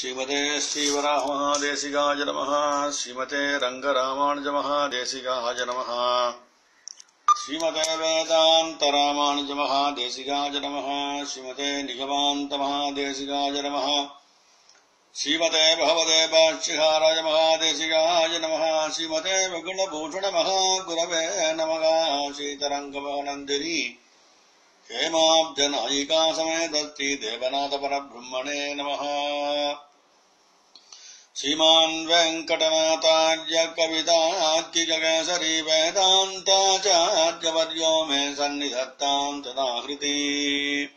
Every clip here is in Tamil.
श्रीमते श्रीवरामहादेशिकाय नमः। श्रीमते रङ्गरामानुजमहादेशिकाय नमः। श्रीमते वेदान्तरामानुजमहादेशिकाय नमः। श्रीमते निगमान्तमहादेशिकाय नमः। श्रीमते भगवते भाष्यकाराय महादेशिकाय नमः। श्रीमते विगुणभूषणमहागुरवे नमः। श्रीतरङ्गमनन्दिनी हेमाब्जनायिका समेतस्ति देवनाथपरब्रह्मणे नमः। श्रीमान् वेङ्कटनाथार्य कवितार्किजकेसरी वेदान्ताचार्यवर्यो मे सन्निधत्ताम् तदाहृति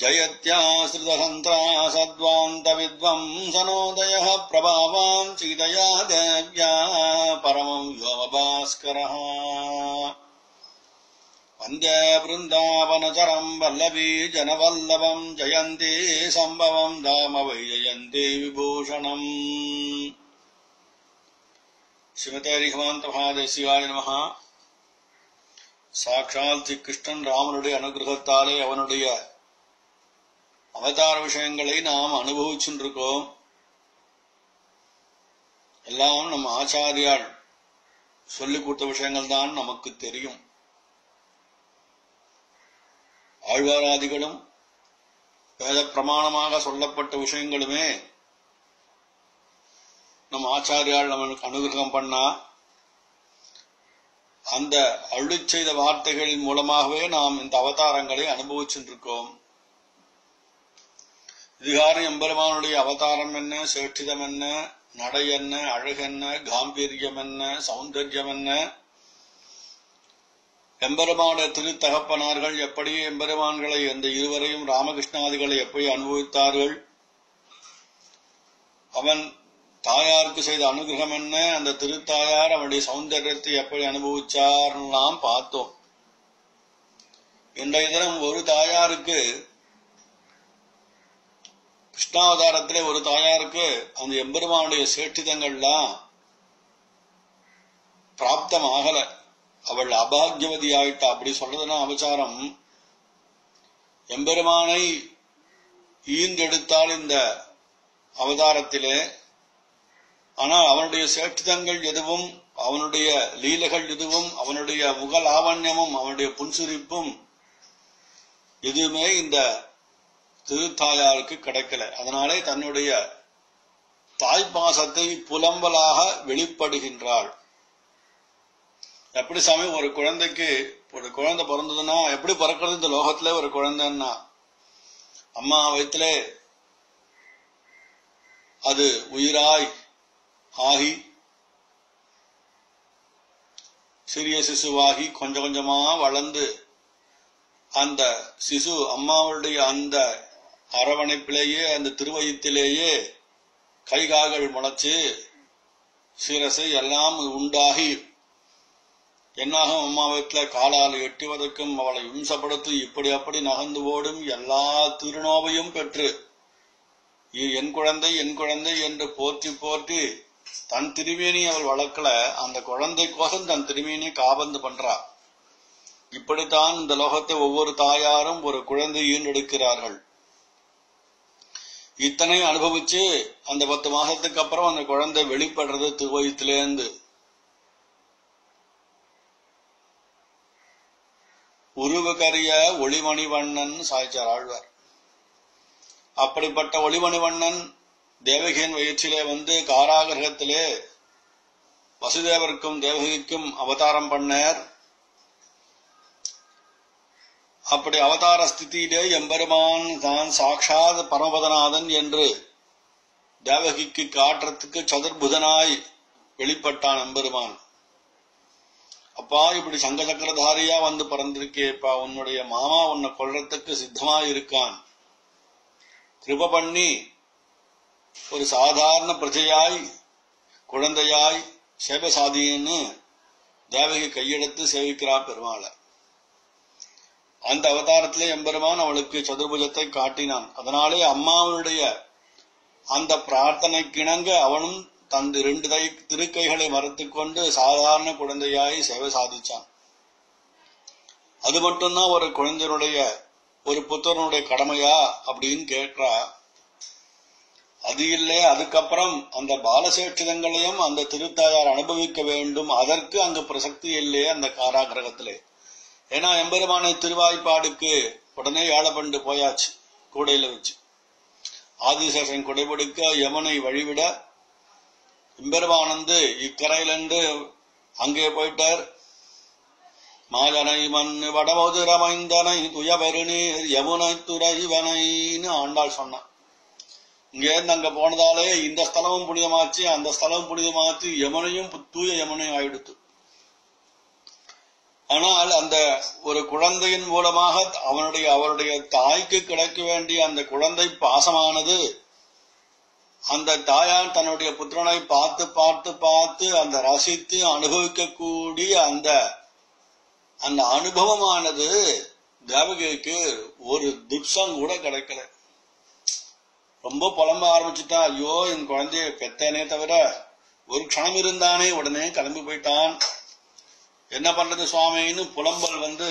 जयत्याश्रितसन्त्रासद्वान्तविद्वंसनोदयः प्रभावान् सीतया देव्या परमं व्योमभास्करः। वन्दे वृन्दावनचरम् वल्लभी जनवल्लभम् जयन्ती सम्भवम् धाम वै जयन्ती विभूषणम् ஸ்ரீமதே ரிகமாந்த மகாதேசிகாய நமஹ சாட்சால் ஸ்ரீ கிருஷ்ணன் ராமனுடைய அனுகிரகத்தாலே அவனுடைய அவதார விஷயங்களை நாம் அனுபவிச்சுருக்கோம் எல்லாம் நம்ம ஆச்சாரியால் சொல்லிக் கொடுத்த விஷயங்கள் தான் நமக்கு தெரியும் ஆழ்வாராதிகளும் வேத பிரமாணமாக சொல்லப்பட்ட விஷயங்களுமே நம் ஆச்சாரியால் நம்மளுக்கு அனுகிரகம் பண்ணா அந்த அருளி செய்த வார்த்தைகளின் மூலமாகவே நாம் இந்த அவதாரங்களை அனுபவிச்சுருக்கோம். இதுகாரம் எம்பெருமானுடைய அவதாரம் என்ன சேஷ்டிதம் என்ன நடை என்ன அழகென்ன காம்பீரியம் என்ன சௌந்தர்யம் என்ன எம்பெருமான திருத்தகப்பனார்கள் எப்படி எம்பெருமான்களை அந்த இருவரையும் ராமகிருஷ்ணாதிகளை எப்படி அனுபவித்தார்கள்? அவன் தாயாருக்கு செய்த அனுகிரகம் என்ன? அந்த திருத்தாயார் அவனுடைய சௌந்தர்யத்தை எப்படி அனுபவிச்சார் நாம் பார்த்தோம். இன்றைய தினம் ஒரு தாயாருக்கு கிருஷ்ணாவதாரத்திலே ஒரு தாயாருக்கு அந்த எம்பெருமானுடைய சேட்டிதங்கள்லாம் பிராப்தம் ஆகலை. அவள் அபாகியவதி ஆயிட்டா அப்படி சொல்றதுன்னா அபச்சாரம். எம்பெருமானை ஈந்தெடுத்தால் இந்த அவதாரத்திலே. ஆனால் அவனுடைய சேஷ்டிதங்கள் எதுவும் அவனுடைய லீலைகள் எதுவும் அவனுடைய முக லாவண்யமும் அவனுடைய புன்சுரிப்பும் எதுவுமே இந்த திருத்தாயாருக்கு கிடைக்கல. அதனாலே தன்னுடைய தாய்ப்பாசத்தை புலம்பலாக வெளிப்படுகின்றாள். எப்படி சாமி ஒரு குழந்தைக்கு ஒரு குழந்தை பிறந்ததுன்னா எப்படி பிறக்கிறது இந்த லோகத்துல ஒரு குழந்தைன்னா? அம்மா வயிற்றுல அது உயிராய் ஆகி சிறிய சிசுவாகி கொஞ்சம் கொஞ்சமா வளர்ந்து அந்த சிசு அம்மாவுடைய அந்த அரவணைப்பிலேயே அந்த திருவயத்திலேயே கைகால்கள் முளைச்சு சிரசை எல்லாம் உண்டாகி என்னாகும் அம்மா வீட்டில் காலால் எட்டுவதற்கும் அவளை இம்சப்படுத்தி இப்படி அப்படி நகர்ந்து ஓடும் எல்லா திருநோவையும் பெற்று என் குழந்தை என் குழந்தை என்று போற்றி போற்றி தன் திருமேனி அவள் வளர்க்கல அந்த குழந்தைக்கோசம் தன் திருமேனி காபந்து பண்றா. இப்படித்தான் இந்த லோகத்தை ஒவ்வொரு தாயாரும் ஒரு குழந்தை ஈண்டெடுக்கிறார்கள் இத்தனை அனுபவிச்சு அந்த பத்து மாசத்துக்கு அப்புறம் அந்த குழந்தை வெளிப்படுறது திருவயத்திலேருந்து உருவகரிய ஒளிமணிவண்ணன் சாய்ச்சார் ஆழ்வார். அப்படிப்பட்ட ஒளிமணிவண்ணன் தேவகியின் வயிற்றிலே வந்து காராகிரகத்திலே வசுதேவருக்கும் தேவகிக்கும் அவதாரம் பண்ணார். அப்படி அவதார ஸ்திதியிலே எம்பெருமான் தான் சாட்சாத் பரமபதநாதன் என்று தேவகிக்கு காட்டுறதுக்கு சதுர்புதனாய் வெளிப்பட்டான் எம்பெருமான். அப்பா இப்படி சங்க சக்கரதாரியா வந்து பறந்திருக்கேப்பா. உன்னுடைய மாமா உன்னை கொள்றதுக்கு சித்தமா இருக்கான் கிருப பண்ணி ஒரு சாதாரண பிரஜையாய் குழந்தையாய் சேவை சாதின்னு தேவகி கையெடுத்து சேவிக்கிறா பெருமாளை. அந்த அவதாரத்திலே எம்பெருமான் அவளுக்கு சதுர்புஜத்தை காட்டினான். அதனாலே அம்மாவனுடைய அந்த பிரார்த்தனை கிணங்க அவனும் தந்து ரெண்டு தை திருக்கைகளை மறுத்து கொண்டு சாதாரண குழந்தையாய் சேவை சாதிச்சான். அது மட்டும்தான் ஒரு குழந்தையுடைய ஒரு புத்தனுடைய கடமையா அப்படின்னு கேட்கிறா அது இல்லை அதுக்கப்புறம் அந்த பாலசேட்சிதங்களையும் அந்த திருத்தாயார் அனுபவிக்க வேண்டும். அதற்கு அங்கு பிரசக்தி இல்லையே அந்த காராகிரகத்திலே. ஏன்னா எம்பெருமானை திருவாய்ப்பாடுக்கு உடனே ஏழப்பண்டு போயாச்சு கூடையில வச்சு. ஆதிசேஷன் குடைபிடிக்க யமனை வழிவிட எம்பெருமானந்து இக்கரையிலிருந்து அங்கே போயிட்டார். மாதனை மண் வடமதுரமைந்தனை துயபெருநீர் யமுனை துறைவனைன்னு ஆண்டாள் சொன்னான். இங்கேருந்து அங்க போனதாலே இந்த ஸ்தலமும் புனிதமாச்சு அந்த ஸ்தலமும் புனிதமாச்சு யமுனையும் தூய யமுனையும் ஆயிடுத்து. ஆனால் அந்த ஒரு குழந்தையின் மூலமாக அவனுடைய அவருடைய தாய்க்கு கிடைக்க வேண்டிய அந்த குழந்தை பாசமானது அந்த தாயார் தன்னுடைய புத்திரனை பார்த்து பார்த்து பார்த்து அந்த ரசித்து அனுபவிக்கக்கூடிய அந்த அந்த அனுபவமானது தேவகிக்கு ஒரு திப்சம் கூட கிடைக்கல. ரொம்ப புலம்ப ஆரம்பிச்சுட்டா ஐயோ என் குழந்தைய பெத்தேனே தவிர ஒரு க்ஷணம் இருந்தானே உடனே கிளம்பி போயிட்டான். என்ன பண்றது சுவாமின்னு புலம்பல் வந்து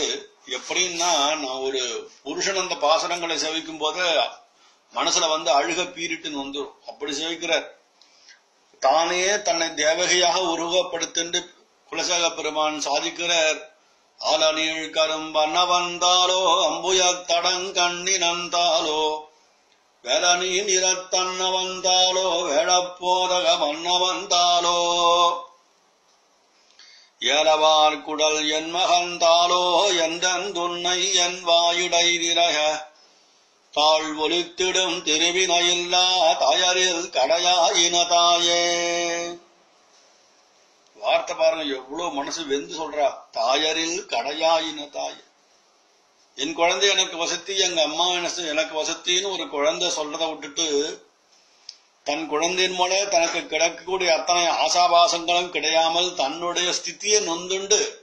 எப்படின்னா நான் ஒரு புருஷன் அந்த பாசனங்களை சேவிக்கும் போது மனசுல வந்து அழுக பீரிட்டுன்னு வந்துடும் அப்படி சேவிக்கிறார் தானே தன்னை தேவகையாக உருவப்படுத்தின்று குலசேக பெருமான் சாதிக்கிறார். ஆலநீழ் கரும்பண்ண வந்தாலோ அம்புய தடங்கண்ணினந்தாலோ வேலனி நிறத்தன்ன வந்தாலோ வேளப்போதக மன்ன வந்தாலோ ஏலவார் குடல் என் மகந்தாலோ எந்தந்துன்னை என் வாயுடை விரக தாழ் ஒலித்திடும் திருவினையில்லா தாயரில் கடையாயின தாயே. வார்த்தை பாருங்க எவ்வளவு மனசு வெந்து சொல்றா. தாயரில் கடையாயின தாயே. என் குழந்தை எனக்கு வசதி எங்க அம்மா எனக்கு எனக்கு வசத்தின்னு ஒரு குழந்தை சொல்றதை விட்டுட்டு தன் குழந்தையின் மூல தனக்கு கிடைக்கக்கூடிய அத்தனை ஆசாபாசங்களும் கிடையாமல் தன்னுடைய ஸ்தித்தியை நொந்துண்டு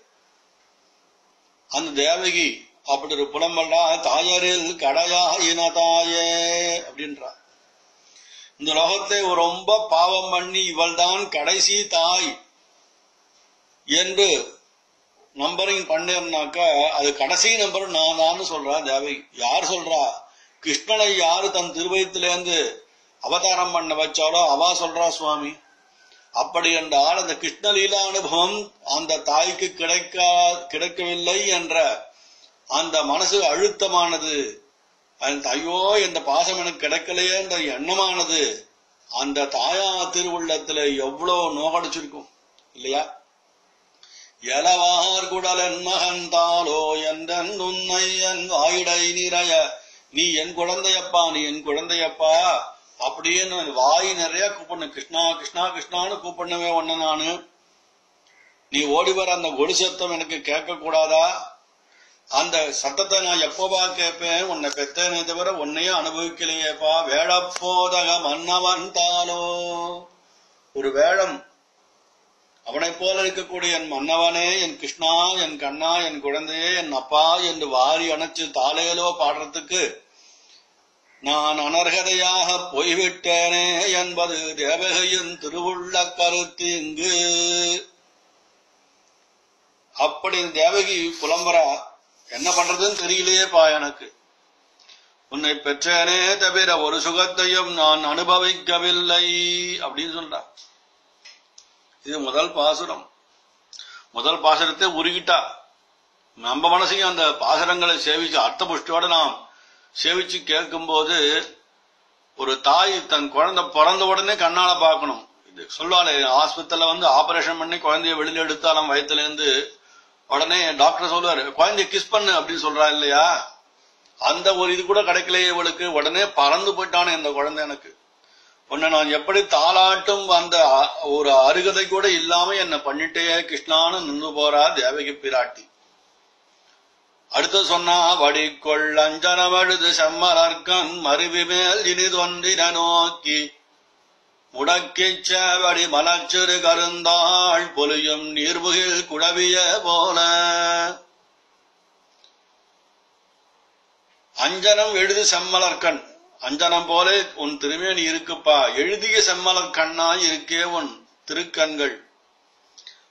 அந்த தேவகி அப்படி ஒரு புலம்பல்டா தாயரில் கடையா தாயே அப்படின்றா. இந்த லோகத்தை ரொம்ப பாவம் பண்ணி இவள்தான் கடைசி தாய் என்று நம்பரிங் பண்ணேன்னாக்க அது கடைசி நம்பர் நான் தான் சொல்றா தேவை. யார் சொல்றா? கிருஷ்ணனை யாரு தன் திருவயத்திலேருந்து அவதாரம் பண்ண வச்சாலோ அவா சொல்றா சுவாமி. அப்படி என்றால் அந்த கிருஷ்ணலீலா அனுபவம் அந்த தாய்க்கு கிடைக்கா கிடைக்கவில்லை என்ற அந்த மனசு அழுத்தமானது. ஐயோ இந்த பாசம் எனக்கு கிடைக்கலையே என்ற எண்ணமானது அந்த தாயா திருவுள்ளத்துல எவ்வளவு நோகடிச்சிருக்கும் இல்லையா? எலவார் குடலன் மகந்தாலோ என்றன் உன்னை என் வாயிடை நிறைய. நீ என் குழந்தையப்பா நீ என் குழந்தையப்பா. அப்படின்னு வாய் நிறைய கூப்பிடணும் கிருஷ்ணா கிருஷ்ணா கிருஷ்ணான்னு கூப்பிடணுமே ஒண்ணு நானு. நீ ஓடி வர அந்த ஒடி சத்தம் எனக்கு கேட்க கூடாதா அந்த சத்தத்தை நான் எப்போவா கேட்பேன்? உன்னை பெத்தேனே தவிர உன்னையும் அனுபவிக்கலையேப்பா. வேடப்போதக மன்னவன் தாலோ ஒரு வேடம். அவனைப் போல இருக்கக்கூடிய என் மன்னவனே என் கிருஷ்ணா என் கண்ணா என் குழந்தையே என் அப்பா என்று வாரி அணைச்சு தாலேலோ பாடுறதுக்கு நான் அனர்ஹதையாக போய்விட்டேனே என்பது தேவகையின் திருவுள்ள கருத்து இங்கு. அப்படி தேவகி புலம்பரா என்ன பண்றதுன்னு தெரியலையேப்பா எனக்கு. உன்னை பெற்றேனே தவிர ஒரு சுகத்தையும் நான் அனுபவிக்கவில்லை அப்படின்னு சொல்றா. இது முதல் பாசுரம். முதல் பாசுரத்தை உருகிட்டா. நம்ம மனசையும் அந்த பாசுரங்களை சேவிச்சு அர்த்த புஷ்டியோட நாம் சேவிச்சு கேட்கும்போது ஒரு தாய் தன் குழந்தை பிறந்த உடனே கண்ணால பார்க்கணும். இது சொல்லுவாங்க ஆஸ்பத்திரியில வந்து ஆபரேஷன் பண்ணி குழந்தைய வெளியில எடுத்தாலும் வயத்துல இருந்து உடனே டாக்டர் சொல்லுவாரு குழந்தைய கிஸ் பண்ணு அப்படின்னு சொல்றா இல்லையா? அந்த ஒரு இது கூட கிடைக்கலையே இவளுக்கு. உடனே பறந்து போயிட்டானே இந்த குழந்தை எனக்கு. உன்னை நான் எப்படி தாளாட்டும் அந்த அ- ஒரு அருகதை கூட இல்லாம என்ன பண்ணிட்டே கிருஷ்ணான்னு நின்று போறா தேவகி பிராட்டி. அடுத்து சொன்னா வடிக்கொள் அஞ்சனவழுது செம்மலர்கண் மருவி மேல் இனிதொன்றின நோக்கி முடக்கிச் சேவடி மலச்சிறு கருந்தாள் பொலியும் நீர்முகில் குழவிய போல. அஞ்சனம் எழுது செம்மலர்கண் அஞ்சனம் போல உன் திருமேனி இருக்குப்பா. எழுதிய செம்மலர் கண்ணாய் இருக்கே உன் திருக்கண்கள்.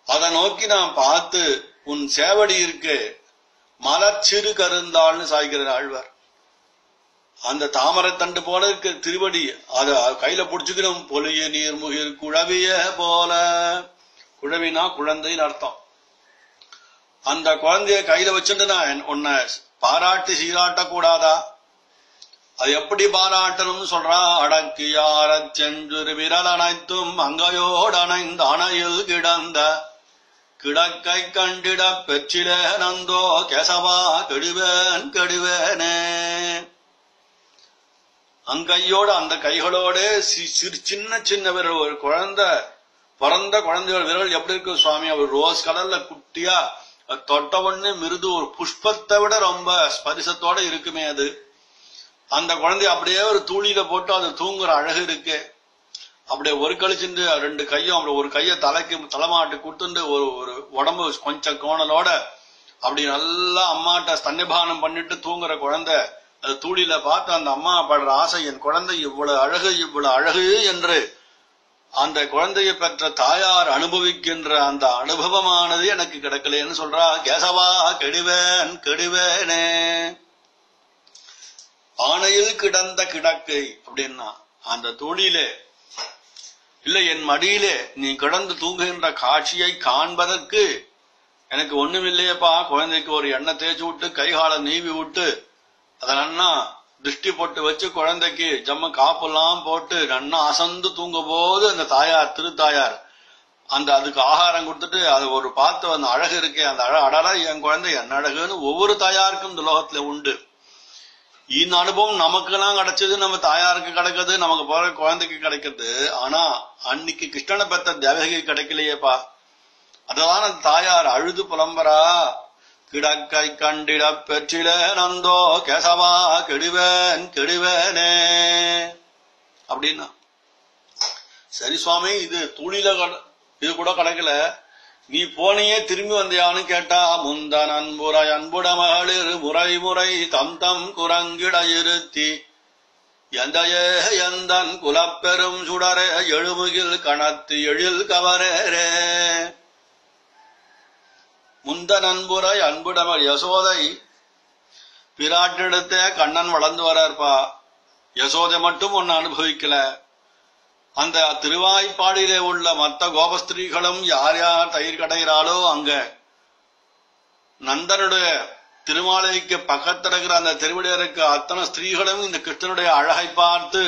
அதை நோக்கி நான் பார்த்து உன் சேவடி இருக்கு. மலர்ச்சிறு கருந்தாள்னு சாய்கிறார் ஆழ்வார். அந்த தாமரை தண்டு போல இருக்க திருவடி. அத கையில புடிச்சுக்கணும். பொலிய நீர் முகிர் குழவிய போல. குழவினா குழந்தைன்னு அர்த்தம். அந்த குழந்தைய கையில வச்சுட்டு நான் உன்னை பாராட்டி சீராட்ட கூடாதா? அது எப்படி பாராட்டணும்னு சொல்றா? அடக்கியார சென்று விரல் அனைத்தும் அங்கையோடு அணைந்த அணையில் கிடந்த கிடக்கை கண்டிட பெற்றிலே நந்தோ கேசவா கெடுவேன் கெடுவேனே. அங்கையோட அந்த கைகளோட சி- சிறு சின்ன சின்ன விரல். ஒரு குழந்தை பிறந்த குழந்தைகள் விரல் எப்படி இருக்கு சுவாமி? அவர் ரோஸ் கலர்ல குட்டியா அது தொட்ட மிருது ஒரு புஷ்பத்தை விட ரொம்ப ஸ்பரிசத்தோட இருக்குமே அது. அந்த குழந்தைய அப்படியே ஒரு தூளியில போட்டு அது தூங்குற அழகு இருக்கு. அப்படியே ஒரு கழிச்சுட்டு ரெண்டு கையும் அப்படி ஒரு கைய தலைக்கு தலைமாட்டு கொடுத்துட்டு ஒரு ஒரு உடம்பு கொஞ்சம் கோணலோட அப்படி நல்லா அம்மாட்ட ஸ்தன்யபானம் பண்ணிட்டு தூங்குற குழந்தை அது தூளில பார்த்து அந்த அம்மா படுற ஆசை என் குழந்தை இவ்வளவு அழகு இவ்வளவு அழகு என்று அந்த குழந்தையை பெற்ற தாயார் அனுபவிக்கின்ற அந்த அனுபவமானது எனக்கு கிடைக்கலன்னு சொல்றா கேசவா கெடுவேன் கெடுவேனே. ஆணையில் கிடந்த கிடக்கை அப்படின்னா அந்த தூணிலே இல்ல என் மடியிலே நீ கிடந்து தூங்குகின்ற காட்சியை காண்பதற்கு எனக்கு ஒண்ணுமில்லையப்பா. குழந்தைக்கு ஒரு எண்ணெய் தேய்ச்சி விட்டு கைகால நீவி விட்டு அத நன்னா திருஷ்டி போட்டு வச்சு குழந்தைக்கு ஜம்ம காப்பெல்லாம் போட்டு நன்னா அசந்து தூங்கும் போது அந்த தாயார் திருத்தாயார் அந்த அதுக்கு ஆகாரம் கொடுத்துட்டு அது ஒரு பார்த்து அந்த அழகு இருக்கே அந்த அழ அடடா என் குழந்தை என்ன அழகுன்னு ஒவ்வொரு தாயாருக்கும் இந்த லோகத்துல உண்டு. இந்த அனுபவம் நமக்கெல்லாம் கிடைச்சது நம்ம தாயாருக்கு கிடைக்குது நமக்கு போற குழந்தைக்கு கிடைக்குது ஆனா அன்னைக்கு கிருஷ்ணனை பெற்ற தேவகை கிடைக்கலையேப்பா. அததான் அந்த தாயார் அழுது புலம்பரா கிடக்கை கண்டிடப் பெற்றில நந்தோ கேசவா கெடுவேன் கெடுவேனே. அப்படின்னா சரி சுவாமி இது துளில கட- இது கூட கிடைக்கல. நீ போனையே திரும்பி வந்தியான்னு கேட்டா முந்தன் அன்புரை அன்புட மகளிர் முறை முறை தம் தம் குரங்கிட இருத்தி. எந்தையே எந்தன் குலப்பெரும் சுடரே எழுமுகில் கணத்து எழில் கவரேரே முந்தன் அன்புரை அன்புடமர் யசோதை பிராட்டிடத்தே கண்ணன் வளர்ந்து வரார்ப்பா. யசோதை மட்டும் ஒன்னு அனுபவிக்கல. அந்த திருவாய்ப்பாடியிலே உள்ள மற்ற கோபஸ்திரீகளும் யார் யார் தயிர் கடைகிறாளோ அங்க. நந்தனுடைய திருமாலைக்கு பக்கத்தில் இருக்கிற அந்த திருவிடையருக்கு அத்தனை ஸ்திரீகளும் இந்த கிருஷ்ணனுடைய அழகை பார்த்து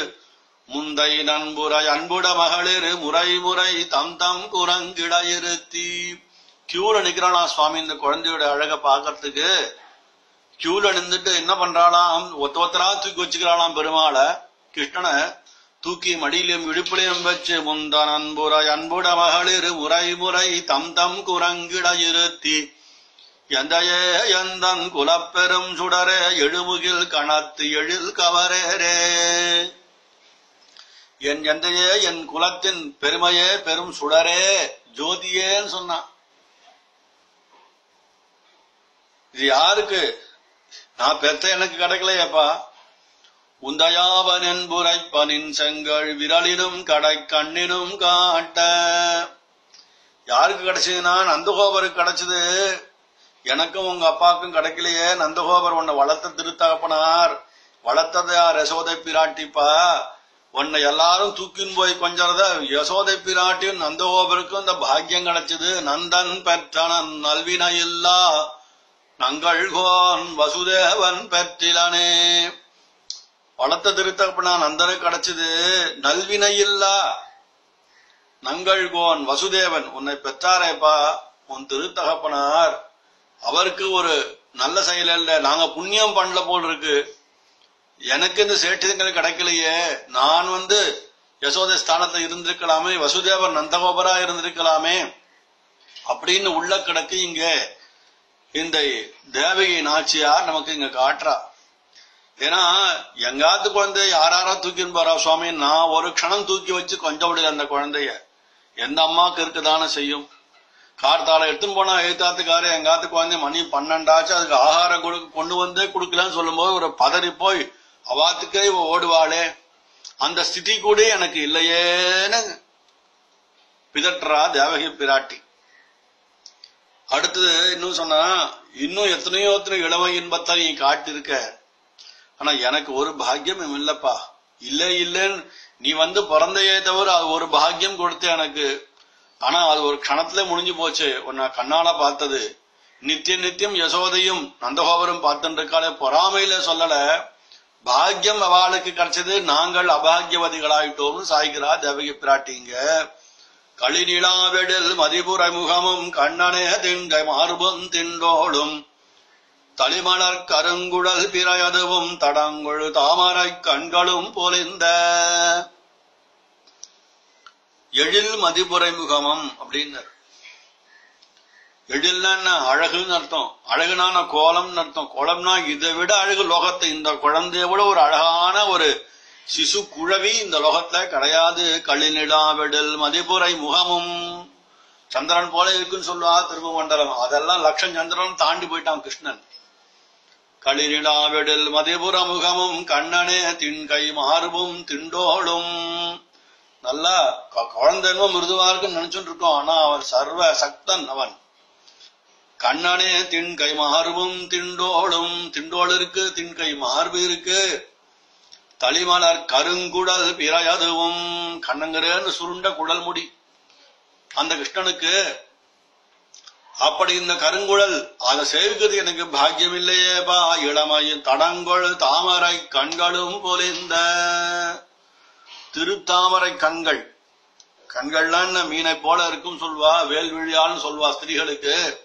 முந்தை நண்புரை அன்புட மகளிர் முறை முறை தம் தம் குரங்கிட இருத்தி. கியூல நிக்கிறானா சுவாமி? இந்த குழந்தையோட அழகை பார்க்கறதுக்கு கியூல நின்றுட்டு என்ன பண்றாளாம்? ஒத்த ஒத்தரா தூக்கி வச்சுக்கிறாளாம் பெருமாளை. கிருஷ்ணனை தூக்கி மடியிலும் இடுப்பிலையும் வச்சு முந்தன் அன்புரை அன்புட மகளிர் உரை முறை தம் தம் குரங்கிட இருத்தி எந்தையே எந்தன் குலப்பெரும் சுடரே எழுமுகில் கணத்து எழில் கவரேரே என் எந்தையே என் குலத்தின் பெருமையே பெரும் சுடரே ஜோதியேன்னு சொன்னான். இது யாருக்கு? நான் பெத்த எனக்கு கிடைக்கலையேப்பா. உந்தயாவனின் புரைப்பனின் செங்கல் விரலினும் கடை கண்ணினும் காட்ட. யாருக்கு கிடைச்சதுன்னா நந்தகோபருக்கு கிடைச்சது. எனக்கும் உங்க அப்பாவுக்கும் கிடைக்கலையே. நந்தகோபர் உன்னை வளர்த்த திருத்தகப்பனார். வளர்த்தது யார் யசோதை பிராட்டிப்பா? உன்னை எல்லாரும் தூக்கின்னு போய் கொஞ்சறத யசோதை பிராட்டியும் நந்தகோபருக்கும் இந்த பாக்கியம் கிடைச்சது. நந்தன் பெற்றனன் நல்வினை இல்லா. நங்கள்கோன் வசுதேவன் பெற்றிலனே. வளர்த்த திருத்தகப்பனா நந்தனுக்கு கிடைச்சது நல்வினை இல்லா நங்கள்கோன் வசுதேவன் உன்னை பெற்றாரேப்பா உன் திருத்தகப்பனார். அவருக்கு ஒரு நல்ல செயல் இல்ல நாங்க புண்ணியம் பண்ணல போல் இருக்கு. எனக்கு இந்த சேட்டிதங்கள் கிடைக்கலையே. நான் வந்து யசோதை ஸ்தானத்துல இருந்திருக்கலாமே வசுதேவர் நந்தகோபரா இருந்திருக்கலாமே. அப்படின்னு உள்ள கிடக்கு இங்க. இந்த தேவகியின் ஆட்சியார் நமக்கு இங்க காட்டுறா. ஏன்னா எங்காத்து குழந்தை யாராரா தூக்கின்னு போறா சுவாமி? நான் ஒரு க்ஷணம் தூக்கி வச்சு கொஞ்சம் விடல அந்த குழந்தைய. எந்த அம்மாவுக்கு இருக்குதானே செய்யும்? கார்த்தால எடுத்துன்னு போனா எழுத்தாத்துக்காரு எங்காத்து குழந்தை மணி பன்னெண்டாச்சு அதுக்கு ஆகாரம் கொடு கொண்டு வந்தே கொடுக்கலன்னு சொல்லும்போது ஒரு பதறி போய் அவாத்துக்கே இவ ஓடுவாளே. அந்த ஸ்திதி கூட எனக்கு இல்லையேன்னு பிதற்றா தேவகி பிராட்டி. அடுத்தது இன்னும் சொன்னா இன்னும் எத்தனையோ எத்தனை இளவை இன்பத்தை நீ காட்டிருக்க ஆனா எனக்கு ஒரு பாக்கியம் இல்லப்பா. இல்ல இல்லன்னு நீ வந்து பிறந்தையே தவிர அது ஒரு பாக்கியம் கொடுத்து எனக்கு. ஆனா அது ஒரு கணத்துல முடிஞ்சு போச்சு. உன்னை கண்ணால பார்த்தது. நித்திய நித்தியம் யசோதையும் நந்தகோபரும் பார்த்துட்டு இருக்காளே பொறாமையில சொல்லல. பாக்கியம் அவளுக்கு கிடைச்சது. நாங்கள் அபாகியவதிகளாயிட்டோம்னு சாய்கிறா தேவகி பிராட்டிங்க. களிநிலாவெடில் மதிபுர முகமும் கண்ணனே திண்டை மார்பும் திண்டோடும் தளிமலர் கருங்குழல் பிறையதுவும் தடங்குழு தாமரை கண்களும் பொலிந்த. எழில் மதிபுரை முகமம் அப்படின்னு எழில்னா என்ன? அழகுன்னு அர்த்தம். அழகுனான கோலம்னு அர்த்தம். கோலம்னா இதை விட அழகு லோகத்தை. இந்த குழந்தைய விட ஒரு அழகான ஒரு சிசு குழவி இந்த லோகத்துல கிடையாது. கள்ளினிடாவிடல் மதிப்புரை முகமும் சந்திரன் போல இருக்குன்னு சொல்லுவா திரும்ப மண்டலம். அதெல்லாம் லட்சம் சந்திரன் தாண்டி போயிட்டான் கிருஷ்ணன். களிரிடாவெடில் மதிபுர முகமும் கண்ணனே திண்கை மார்பும் திண்டோளும். நல்லா க- மிருதுவா இருக்குன்னு நினைச்சுட்டு இருக்கோம். ஆனா அவன் சர்வ சக்தன் அவன். கண்ணனே திண்கை மார்பும் திண்டோளும். திண்டோள் இருக்கு திண்கை மார்பு இருக்கு. தளிமலர் கருங்குடல் பிறையதுவும் கண்ணங்கரேன்னு சுருண்ட குடல் முடி. அந்த கிருஷ்ணனுக்கு அப்படி இந்த கருங்குழல் அதை சேவிக்கிறது எனக்கு பாக்கியம் இல்லையேபா இளமையின் தடங்கொள் தாமரை கண்களும் பொலிந்த திருத்தாமரை கண்கள். கண்கள்லாம் என்ன? மீனை போல இருக்கும் சொல்வா வேல்விழியான்னு சொல்வா ஸ்திரீகளுக்கு.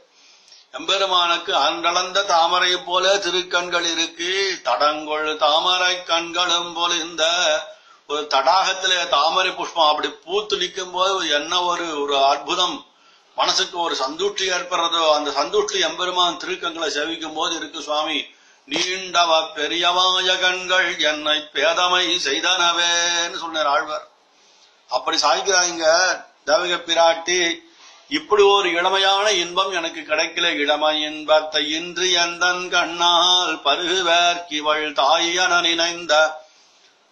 எம்பெருமானுக்கு அன்றளந்த தாமரை போல திருக்கண்கள் இருக்கு. தடங்கொள் தாமரை கண்களும் பொலிந்த ஒரு தடாகத்துல தாமரை புஷ்பம் அப்படி பூத்து நிற்கும் போது என்ன ஒரு ஒரு அற்புதம். மனசுக்கு ஒரு சந்தூஷ்டி ஏற்படுறதோ அந்த சந்தூஷ்டி எம்பெருமான் திருக்கங்களை சேவிக்கும் போது இருக்கு சுவாமி. நீண்டவ பெரியவாய கண்கள் என்னை பேதமை செய்தனவேன்னு சொன்னார் ஆழ்வார். அப்படி சாய்க்கிறாங்க தேவக பிராட்டி. இப்படி ஒரு இளமையான இன்பம் எனக்கு கிடைக்கல. இளமை இன்பத்தை இன்று எந்தன் கண்ணால் பருகுவேற்கிவள் தாயன நினைந்த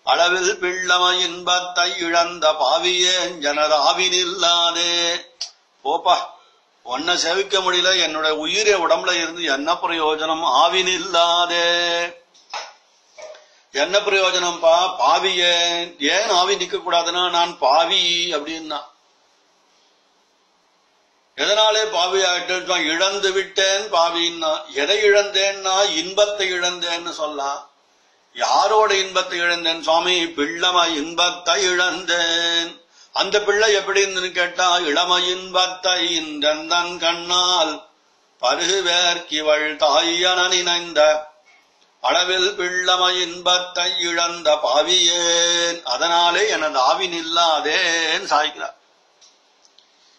அளவில் பிள்ளமை இன்பத்தை இழந்த பாவியேன் ஜனதாவினில்லாதே போப்பா ஒன்ன சேவிக்க முடியல. என்னோட உயிரை உடம்புல இருந்து என்ன பிரயோஜனம்? ஆவினில்லாதே என்ன பிரயோஜனம்ப்பா? பாவி ஏன் ஏன் ஆவி நிக்க கூடாதுன்னா நான் பாவி அப்படின்னா. எதனாலே பாவி இழந்து விட்டேன் பாவின்னா எதை இழந்தேன்னா இன்பத்தை இழந்தேன்னு சொல்லலாம் யாரோட இன்பத்தை இழந்தேன் சுவாமி? பிள்ளம இன்பத்தை இழந்தேன். அந்த பிள்ளை எப்படின்னு கேட்டா இளம இன்பத்தை இன்றந்தன் கண்ணால் பருகுவேற்கிவள் தாயன நினைந்த அளவில் பிள்ளம இன்பத்தை இழந்த பாவியேன். அதனாலே எனது ஆவின் இல்லாதேன் சாய்கிறார்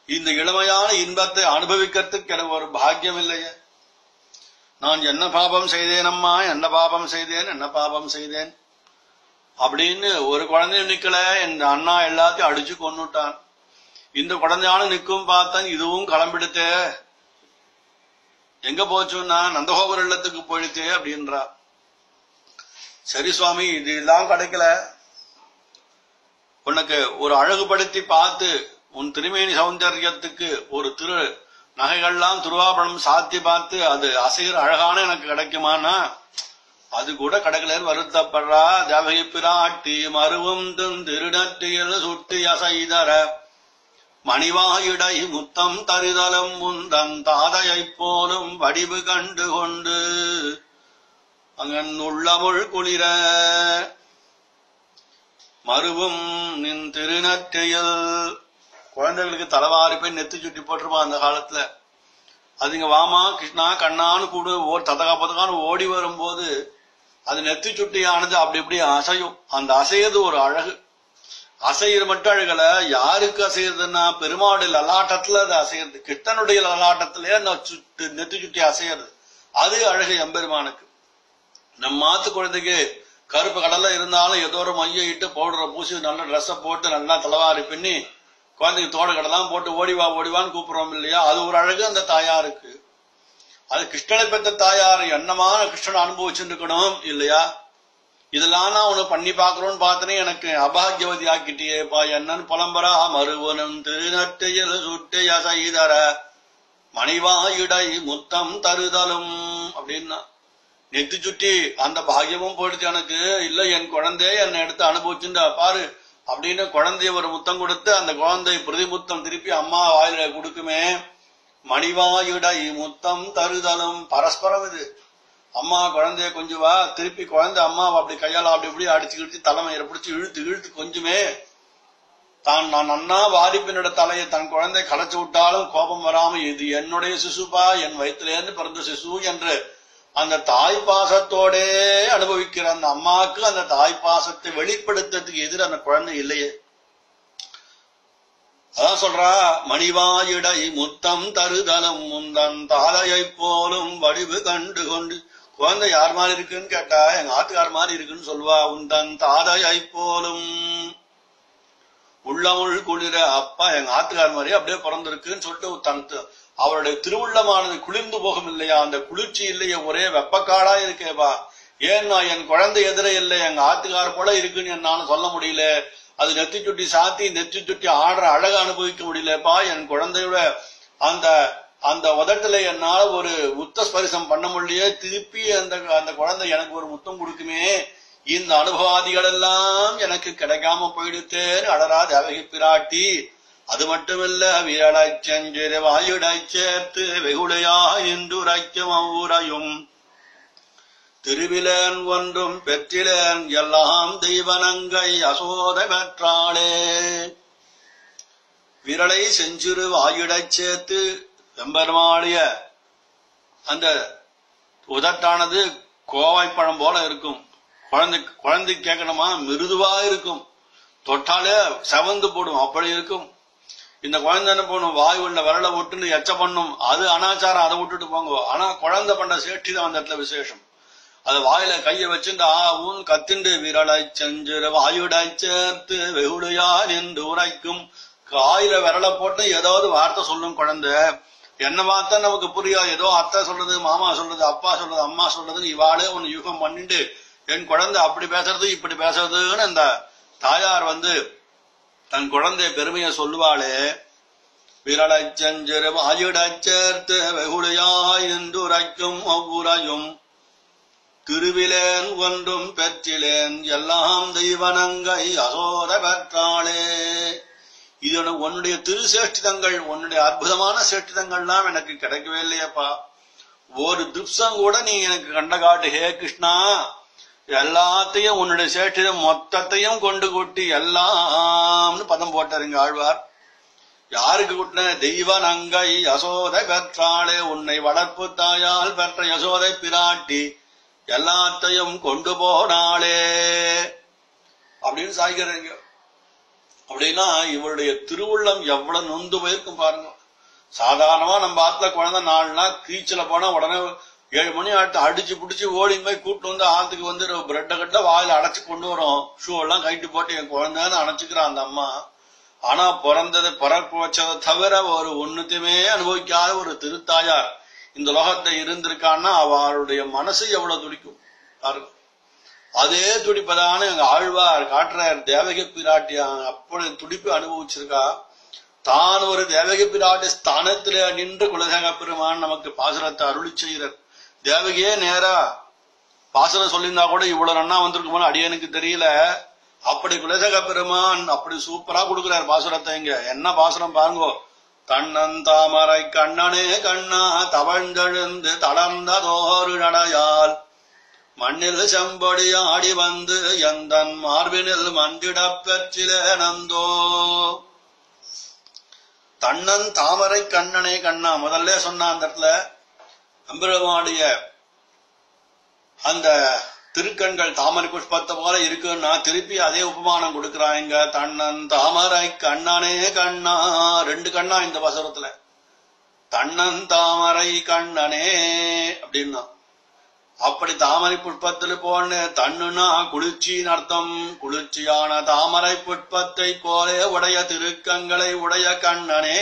இந்த இளமையான இன்பத்தை அனுபவிக்கிறதுக்கு எனக்கு ஒரு பாக்கியம் இல்லையே. நான் என்ன பாபம் செய்தேன் அம்மா என்ன பாபம் செய்தேன் என்ன பாபம் செய்தேன்? அப்படின்னு ஒரு குழந்தையும் நிக்கல என் அண்ணா எல்லாத்தையும் அடிச்சு கொண்டுட்டான் இந்த குழந்தையான நிக்கும் பார்த்தேன் இதுவும் கிளம்பிடுத்தே. எங்க போச்சுன்னா நந்தகோபுர இல்லத்துக்கு போயிடுத்தே அப்படின்றா. சரி சுவாமி இதெல்லாம் கிடைக்கல. உனக்கு ஒரு அழகுபடுத்தி பார்த்து உன் திருமேனி சௌந்தரியத்துக்கு ஒரு திரு நகைகள்லாம் திருவாபரணம் சாத்தி பார்த்து அது அசைகிற அழகான எனக்கு கிடைக்குமானா? அது கூட கடகலர் வருத்தப்படுறா. தேவகி பிராட்டி மருவும் திருநற்றியல் சுட்டி அசைதர. மணிவாயிடை முத்தம் தருதலம் உந்தன் தாதையைப் போலும் வடிவு கண்டு கொண்டு அங்கன் உள்ளமுள் குளிர. மருவும் நின் திருநற்றையில் குழந்தைகளுக்கு தலைவாரி போய் நெத்தி சுட்டி போட்டிருப்பான் அந்த காலத்துல. அதுங்க வாமா கிருஷ்ணா கண்ணான்னு கூட ஓ ததகா பதகான்னு ஓடி வரும்போது அது நெத்தி சுட்டியானது அப்படி இப்படி அசையும். அந்த அசையது ஒரு அழகு. அசையிற மட்டும் அழகல யாருக்கு அசையுதுன்னா பெருமாளுடைய லலாட்டத்துல அது அசையிறது. கிருஷ்ணனுடைய லலாட்டத்திலே அந்த சுட்டு நெத்தி சுட்டி அசையிறது. அது அழகு எம்பெருமானுக்கு. நம்ம மாத்து குழந்தைக்கு கருப்பு கடல்ல இருந்தாலும் ஏதோ ஒரு மையம் இட்டு பவுடரை பூசி நல்ல ட்ரெஸ்ஸை போட்டு நல்லா தலைவாரி பின்னி குழந்தைக்கு தோடு போட்டு ஓடிவா ஓடிவான்னு கூப்பிடுறோம் இல்லையா? அது ஒரு அழகு அந்த தாயாருக்கு. அது கிருஷ்ணனை பெற்ற தாயார் என்னமான கிருஷ்ணனை அனுபவிச்சுருக்கணும் இல்லையா? இதெல்லாம் நான் உனக்கு பண்ணி பாக்குறோன்னு பார்த்தனே எனக்கு அபாகியவதி ஆக்கிட்டியேப்பா என்னன்னு புலம்பரா மறுவனும் திருநட்டையில் சுட்டைய செய்தர மணிவாயுடை முத்தம் தருதலும் அப்படின்னா. நெத்தி சுட்டி அந்த பாகியமும் போயிடுச்சு எனக்கு. இல்ல என் குழந்தை என்னை எடுத்து அனுபவிச்சுண்டா பாரு அப்படின்னு குழந்தைய ஒரு முத்தம் கொடுத்து அந்த குழந்தை பிரதிமுத்தம் திருப்பி அம்மா வாயில கொடுக்குமே. மணிவாயுடை முத்தம் தருதலும். பரஸ்பரம் இது. அம்மா குழந்தைய கொஞ்சவா திருப்பி குழந்தை அம்மாவை அப்படி கையால அப்படி இப்படி அடிச்சு கிடிச்சு தலைமையில பிடிச்சி இழுத்து இழுத்து கொஞ்சமே. தான் நான் அண்ணா வாரிப்பினோட தலையை தன் குழந்தை களைச்சு விட்டாலும் கோபம் வராம இது என்னுடைய சிசுபா என் வயிற்றிலேருந்து பிறந்த சிசு என்று அந்த தாய் பாசத்தோடே அனுபவிக்கிற அந்த அம்மாவுக்கு அந்த தாய் பாசத்தை வெளிப்படுத்துறதுக்கு எதிர அந்த குழந்தை இல்லையே. அதான் சொல்றா மணிவாயிடை முத்தம் தருதலம் முந்தன் தாலையை போலும் வடிவு கண்டு கொண்டு குழந்தை யார் மாதிரி இருக்குன்னு கேட்டா எங்க ஆத்துக்கார் மாதிரி இருக்குன்னு சொல்லுவா உந்தன் தாதையை போலும் உள்ளமுள் குளிர அப்பா எங்க ஆத்துக்கார் மாதிரி அப்படியே பிறந்திருக்குன்னு சொல்லிட்டு தன் அவருடைய திருவுள்ளமானது குளிர்ந்து போகும் இல்லையா? அந்த குளிர்ச்சி இல்லையா ஒரே வெப்பக்காடா இருக்கேப்பா ஏன்னா என் குழந்தை எதிரே இல்லை எங்க ஆத்துக்கார் போல இருக்குன்னு என்னால சொல்ல முடியல. அது நெத்தி சுட்டி சாத்தி நெத்தி சுட்டி ஆடுற அழக அனுபவிக்க முடியலப்பா. என் குழந்தையோட அந்த அந்த உதட்டுல என்னால ஒரு முத்த ஸ்பரிசம் பண்ண முடியல திருப்பி அந்த அந்த குழந்தை எனக்கு ஒரு முத்தம் கொடுக்குமே. இந்த அனுபவாதிகள் எல்லாம் எனக்கு கிடைக்காம போயிடுத்தேன்னு அடரா தேவகி பிராட்டி. அது மட்டுமல்ல வீரடாய் செஞ்சிரு வாயுடாய் சேர்த்து வெகுளையா என்று உரைக்கும் திருவிலன் திருவிலேன் ஒன்றும் பெற்றிலேன் எல்லாம் தெய்வனங்கை அசோத பெற்றாளே. விரலை செஞ்சிறு வாயுடை சேர்த்து வெம்பெருமாளிய அந்த உதட்டானது கோவைப்பழம் போல இருக்கும். குழந்தை குழந்தை கேட்கணுமா? மிருதுவா இருக்கும். தொட்டாலே செவந்து போடும் அப்படி இருக்கும். இந்த குழந்தை என்ன பண்ணும் வாய் உள்ள விரல விட்டுன்னு எச்ச பண்ணும். அது அனாச்சாரம் அதை விட்டுட்டு போங்க. ஆனா குழந்தை பண்ண சேட்டி தான் அந்த இடத்துல விசேஷம். அது வாயில கைய வச்சுட்டு இந்த ஆவும் கத்திண்டு விரலை செஞ்சிற வாயுடாய் சேர்த்து வெகுடையா என்று உரைக்கும். காயில விரல போட்டு ஏதாவது வார்த்தை சொல்லும் குழந்தை. என்ன பார்த்தா நமக்கு புரியாது ஏதோ அத்தை சொல்றது மாமா சொல்றது அப்பா சொல்றது அம்மா சொல்றதுன்னு இவாளே ஒன்னு யுகம் பண்ணிட்டு என் குழந்தை அப்படி பேசுறது இப்படி பேசுறதுன்னு அந்த தாயார் வந்து தன் குழந்தை பெருமையை சொல்லுவாளே விரலைச் செஞ்சிறு வாயுடச் சேர்த்து வெகுளியாய் என்று உரைக்கும் திருவிலேன் ஒன்றும் பெற்றிலேன் எல்லாம் தெய்வனங்கை அசோர பெற்றாளே. இது உன்னுடைய திரு சேஷ்டிதங்கள் உன்னுடைய அற்புதமான சேஷ்டிதங்கள்லாம் எனக்கு கிடைக்கவே இல்லையப்பா. ஒரு திருப்சம் கூட நீ எனக்கு கண்ட காட்டு ஹே கிருஷ்ணா எல்லாத்தையும் உன்னுடைய சேஷ்டிதம் மொத்தத்தையும் கொண்டு கூட்டி எல்லாம்னு பதம் போட்டாருங்க ஆழ்வார். யாருக்கு கூட்டின? தெய்வ நங்கை யசோதை பெற்றாளே உன்னை வளர்ப்பு தாயால் பெற்ற யசோதை பிராட்டி எல்லாத்தையும் கொண்டு போனாளே. அப்படின்னு சாய்கிறீங்க அப்படின்னா இவருடைய திருவுள்ளம் எவ்வளவு நொந்து போயிருக்கும் பாருங்க. சாதாரணமா நம்ம ஆத்துல குழந்தை நாலுனா கீச்சல போனா உடனே ஏழு மணி ஆட்டு அடிச்சு பிடிச்சி ஓடி போய் கூட்டு வந்து ஆத்துக்கு வந்து பிரெட்டை கட்ட வாயில அடைச்சு கொண்டு வரும். ஷூ எல்லாம் கைட்டு போட்டு என் குழந்தைன்னு அணைச்சுக்கிறான் அந்த அம்மா. ஆனா பிறந்தது பிறப்பு வச்சதை தவிர ஒரு ஒண்ணுத்தையுமே அனுபவிக்காத ஒரு திருத்தாயார் இந்த லோகத்தை இருந்திருக்கான்னா அவருடைய மனசு எவ்வளவு துடிக்கும். பாருங்க. அதே துடிப்பதான எங்க ஆழ்வார் காட்டுறார் தேவகி பிராட்டி அப்படி துடிப்பு அனுபவிச்சிருக்கா? தான் ஒரு தேவகி பிராட்டி ஸ்தானத்துல நின்று குலசேக பெருமான் நமக்கு பாசுரத்தை அருளி செய்கிறார். தேவகியே நேரா பாசல சொல்லியிருந்தா கூட இவ்வளவு நன்னா வந்திருக்குமோ அடியனுக்கு தெரியல. அப்படி குலசக பெருமான் அப்படி சூப்பரா கொடுக்கிறார் பாசுரத்தை இங்க. என்ன பாசுரம் பாருங்கோ. தன்னந்தாமரை கண்ணனே கண்ணா தவழ்ந்தெழுந்து தளர்ந்ததோரு நடையால் மண்ணில் செம்படி ஆடி வந்து எந்தன் மார்பினில் மண்டிடப் பெற்றிலே நந்தோ. தன்னன் தாமரை கண்ணனே கண்ணா. முதல்ல சொன்ன அந்த இடத்துல அம்பெருமானுடைய அந்த திருக்கண்கள் தாமரை புஷ்பத்தை போல இருக்குன்னா திருப்பி அதே உபமானம் கொடுக்கறாங்க. தன்னன் தாமரை கண்ணனே கண்ணா ரெண்டு கண்ணா இந்த வசரத்துல தன்னன் தாமரை கண்ணனே அப்படின்னா. அப்படி தாமரை புஷ்பத்தில் போன தன்னுனா குளிர்ச்சியின் அர்த்தம். குளிர்ச்சியான தாமரை புஷ்பத்தை போலே உடைய திருக்கங்களை உடைய கண்ணனே.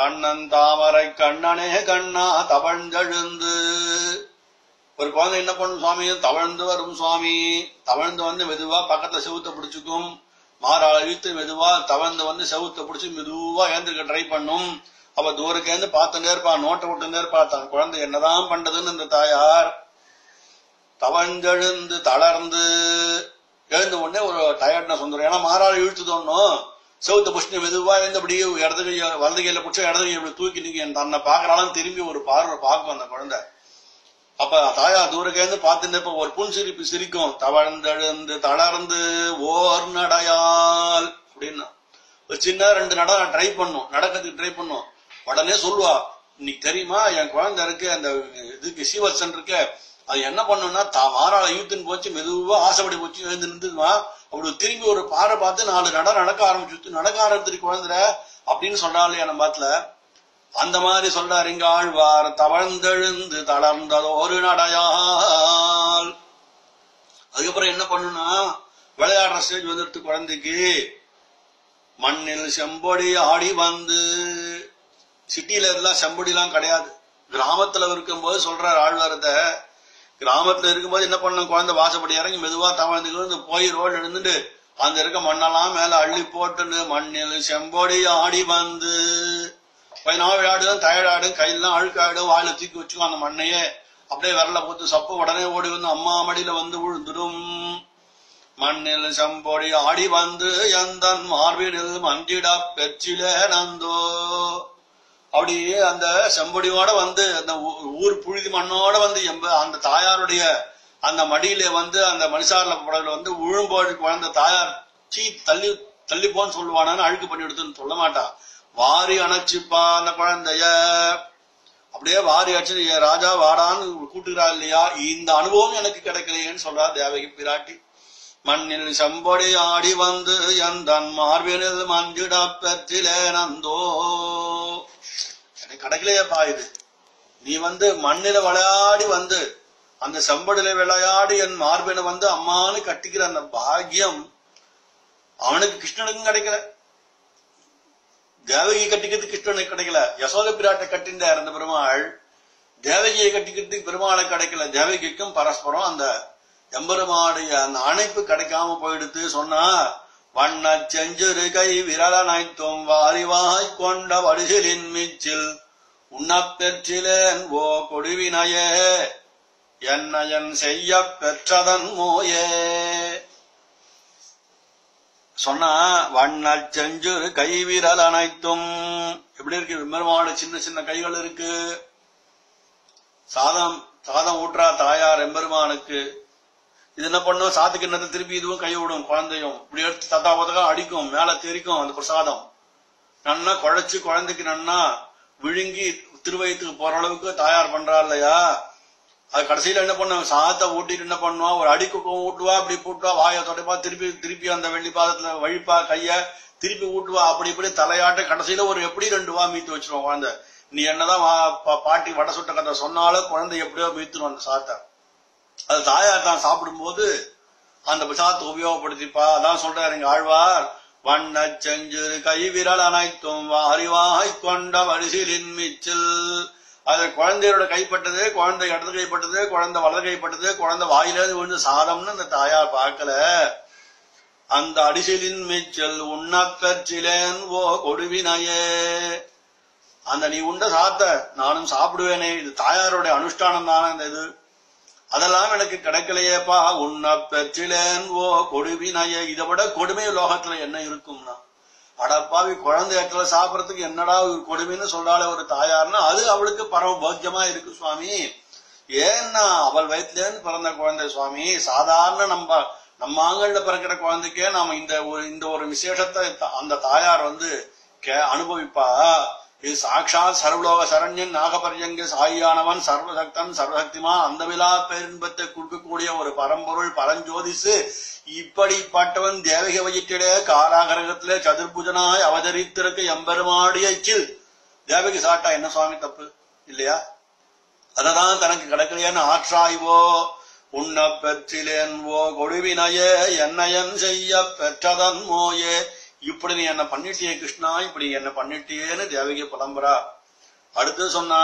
தன்னன் தாமரை கண்ணனே கண்ணா தவழ்ந்தெழுந்து. ஒரு குழந்தை என்ன பண்ணும் சுவாமி? தவழ்ந்து வரும் சுவாமி. தவழ்ந்து வந்து மெதுவா பக்கத்துல செவுத்த பிடிச்சுக்கும். மாறாள இழுத்து மெதுவா தவழ்ந்து வந்து செவுத்த பிடிச்சி மெதுவா ஏந்திருக்க ட்ரை பண்ணும். அவ தூரக்கேந்து பார்த்துட்டே இருப்பா நோட்டை விட்டுட்டே இருப்பா தன் குழந்தை என்னதான் பண்றதுன்னு இந்த தாயார். தவஞ்செழுந்து தளர்ந்து எழுந்த உடனே ஒரு டயர்ட்னஸ் வந்துடும் ஏன்னா மாறாள் இழுத்து தோணும் செவுத்த புஷ்ணம் மெதுவா இருந்தபடியே இடது கைய வலது கையில பிடிச்ச இடது கையை இப்படி தூக்கி நீங்க தன்னை பாக்குறாலும் திரும்பி ஒரு பார்வை பார்க்கும் அந்த குழந்தை. அப்ப தாயா தூரக்கேந்து பார்த்துட்டு இப்ப ஒரு புன் சிரிப்பு சிரிக்கும். தவழ்ந்தெழுந்து தளர்ந்து ஓர் நடையால் அப்படின்னா. ஒரு சின்ன ரெண்டு நட ட்ரை பண்ணும். நடக்கிறதுக்கு ட்ரை பண்ணும். உடனே சொல்லுவா இன்னைக்கு தெரியுமா? என் குழந்தை இருக்கு. அந்த இதுக்கு சீவர்சன் இருக்கு. அது என்ன பண்ணும்னா தான் மாறாள யூத்துன்னு போச்சு மெதுவா ஆசைப்படி போச்சு எழுந்து நின்றுமா அப்படி திரும்பி ஒரு பாறை பார்த்து நாலு நட நடக்க ஆரம்பிச்சு நடக்க ஆரம்பிச்சிருக்கு குழந்தை அப்படின்னு சொல்றா இல்லையா நம்ம பாத்துல அந்த மாதிரி சொல்றாரு இங்க ஆழ்வார் தவழ்ந்தெழுந்து தளர்ந்ததோ ஒரு நடையால். அதுக்கப்புறம் என்ன பண்ணுனா விளையாடுற ஸ்டேஜ் வந்துடுத்து குழந்தைக்கு. மண்ணில் செம்பொடி ஆடி வந்து சிட்டியில எல்லாம் செம்பொடி எல்லாம் கிடையாது. கிராமத்துல இருக்கும்போது சொல்றாரு ஆழ்வாரத்தை கிராமத்துல இருக்கும்போது என்ன பண்ணும் குழந்தை வாசப்படி இறங்கி மெதுவா தவழ்ந்து போய் ரோடு எழுந்துட்டு அந்த இருக்க மண்ணெல்லாம் மேல அள்ளி போட்டுன்னு மண்ணில் செம்பொடி ஆடி வந்து. கொஞ்ச நாள் விளையாடுதான் டயர்டாடும் கையெல்லாம் அழுக்காடும் வாயில தூக்கி வச்சுக்கும் அந்த மண்ணையே. அப்படியே விரல போத்து சப்பு உடனே ஓடி வந்து அம்மா மடியில வந்து விழுந்துடும். மண்ணில் செம்பொடி ஆடி வந்து எந்தன் மார்பினில் மஞ்சிட பெற்றிலே நந்தோ. அப்படியே அந்த செம்படியோட வந்து அந்த ஊ- ஊர் புழுதி மண்ணோட வந்து எம்ப அந்த தாயாருடைய அந்த மடியில வந்து அந்த மனுஷார்ல புடவைல வந்து உழும்போடு குழந்தை தாயார் சீ தள்ளி தள்ளிப்போன்னு சொல்லுவானான்னு அழுக்கு பண்ணி எடுத்துன்னு சொல்ல மாட்டான் வாரி அணைச்சுப்பா அந்த குழந்தைய. அப்படியே வாரி அடிச்சு ராஜா வாடான்னு கூட்டுகிறா இல்லையா? இந்த அனுபவம் எனக்கு கிடைக்கலையேன்னு சொல்றா தேவகி பிராட்டி. மண்ணில் செம்பொடி ஆடி வந்து எந்தன் மார்பினில் மஞ்சிட பெற்றிலே நந்தோ. எனக்கு பாயுது இது. நீ வந்து மண்ணில விளையாடி வந்து அந்த செம்படில விளையாடி என் மார்பினை வந்து அம்மானு கட்டிக்கிற அந்த பாக்கியம் அவனுக்கு கிருஷ்ணனுக்கும் கிடைக்கல. தேவகியை கட்டிக்கிறது கிருஷ்ணனுக்கு கிடைக்கல. யசோத பிராட்டை கட்டின்றார் அந்த பெருமாள். தேவகியை கட்டிக்கிறதுக்கு பெருமாளை கிடைக்கல. தேவகிக்கும் பரஸ்பரம் அந்த எம்பெருமாடைய அந்த அணைப்பு கிடைக்காம போயிடுத்து சொன்னா வண்ண செஞ்சிறு கை விரலனைத்தும் வாரிவாய் கொண்ட வடிசிலின் மிச்சில் உண்ணப்பெற்றிலேன் ஓ கொடுவினையே என்னையன் செய்ய பெற்றதன் மோயே. சொன்னா வண்ண செஞ்சுரு கை விரல் அனைத்தும் எப்படி இருக்கு? பெருமாளோட சின்ன சின்ன கைகள் இருக்கு. சாதம் சாதம் ஊற்றா தாயார் எம்பெருமானுக்கு இது என்ன பண்ணும்? சாத்துக்கு என்ன திருப்பி இதுவும் கை விடும் குழந்தையும். இப்படி எடுத்து தத்தா உதகா அடிக்கும். மேல தெரிக்கும் அந்த பிரசாதம். நன்னா குழைச்சு குழந்தைக்கு நன்னா விழுங்கி திருவயத்துக்கு போற அளவுக்கு தயார் பண்றா இல்லையா? அது கடைசியில என்ன பண்ணும்? சாத்த ஊட்டிட்டு என்ன பண்ணுவா? ஒரு அடிக்கு ஊட்டுவா அப்படி போட்டுவா வாயை தொடைப்பா திருப்பி திருப்பி அந்த வெள்ளி பாதத்துல வழிப்பா கைய திருப்பி ஊட்டுவா அப்படி இப்படி தலையாட்ட கடைசியில ஒரு எப்படி ரெண்டு வா மீத்து வச்சிருவோம் குழந்தை. நீ என்னதான் வா- பா- பாட்டி வடை சுட்ட கதை சொன்னாலும் குழந்தை எப்படியோ மீத்துரும் அந்த சாத்தை. அது தாயார் தான் சாப்பிடும்போது அந்த பிரசாதத்தை உபயோகப்படுத்திப்பா. அதான் சொல்றாரு எங்க ஆழ்வார். வண்ண செஞ்சிறு கை விரல் அனைத்தும் அறிவாகை கொண்ட வரிசிலின் மிச்சில். அது குழந்தையோட கைப்பட்டது குழந்தை இடது கைப்பட்டது குழந்தை வலது கைப்பட்டது குழந்தை வாயிலிருந்து விழுந்து சாதம்னு அந்த தாயார் பார்க்கல. அந்த அடிசிலின் மீச்சல் உண்ணப் ஓ கொடுவினையே. அந்த நீ உண்ட சாத்த நானும் சாப்பிடுவேனே. இது தாயாருடைய அனுஷ்டானம் தானே அந்த இது. அதெல்லாம் எனக்கு கிடைக்கலையேப்பா. உன்ன பெற்றிலேன் ஓ கொடுவினையே. இதை விட கொடுமை லோகத்துல என்ன இருக்கும்னா? அடப்பாவி குழந்தை இடத்துல சாப்பிடறதுக்கு என்னடா ஒரு கொடுமைன்னு சொல்றாளே ஒரு தாயார்னா அது அவளுக்கு பரம போக்கியமா இருக்கு சுவாமி. ஏன்னா அவள் வயிற்றுலேருந்து பிறந்த குழந்தை சுவாமி. சாதாரண நம்ம நம்ம ஆங்கல்ல பிறக்கிற குழந்தைக்கே நாம இந்த ஒரு இந்த ஒரு விசேஷத்தை அந்த தாயார் வந்து கே அனுபவிப்பா. இது சாட்சாத் சர்வலோக சரண்யன் நாகபரியங்க சாயியானவன் சர்வசக்தன் சர்வசக்திமா அந்த விழா பேரின்பத்தை கொடுக்கக்கூடிய ஒரு பரம்பொருள் பரஞ்சோதிசு. இப்படிப்பட்டவன் தேவக வயிற்றிலே காராகரகத்திலே சதுர்புஜனாய் அவதரித்திருக்க எம்பெருமாடியச்சில் தேவகி சாட்டா என்ன சுவாமி தப்பு? இல்லையா? அததான் தனக்கு கிடைக்கலையேன்னு ஆற்றாய்வோ? உண்ண பெற்றிலேன் ஓ கொடுவினையே என்னையன் செய்ய பெற்றதன் மோயே. இப்படி நீ என்ன பண்ணிட்டியே கிருஷ்ணா? இப்படி என்ன பண்ணிட்டியேன்னு தேவகி புலம்புறா. அடுத்து சொன்னா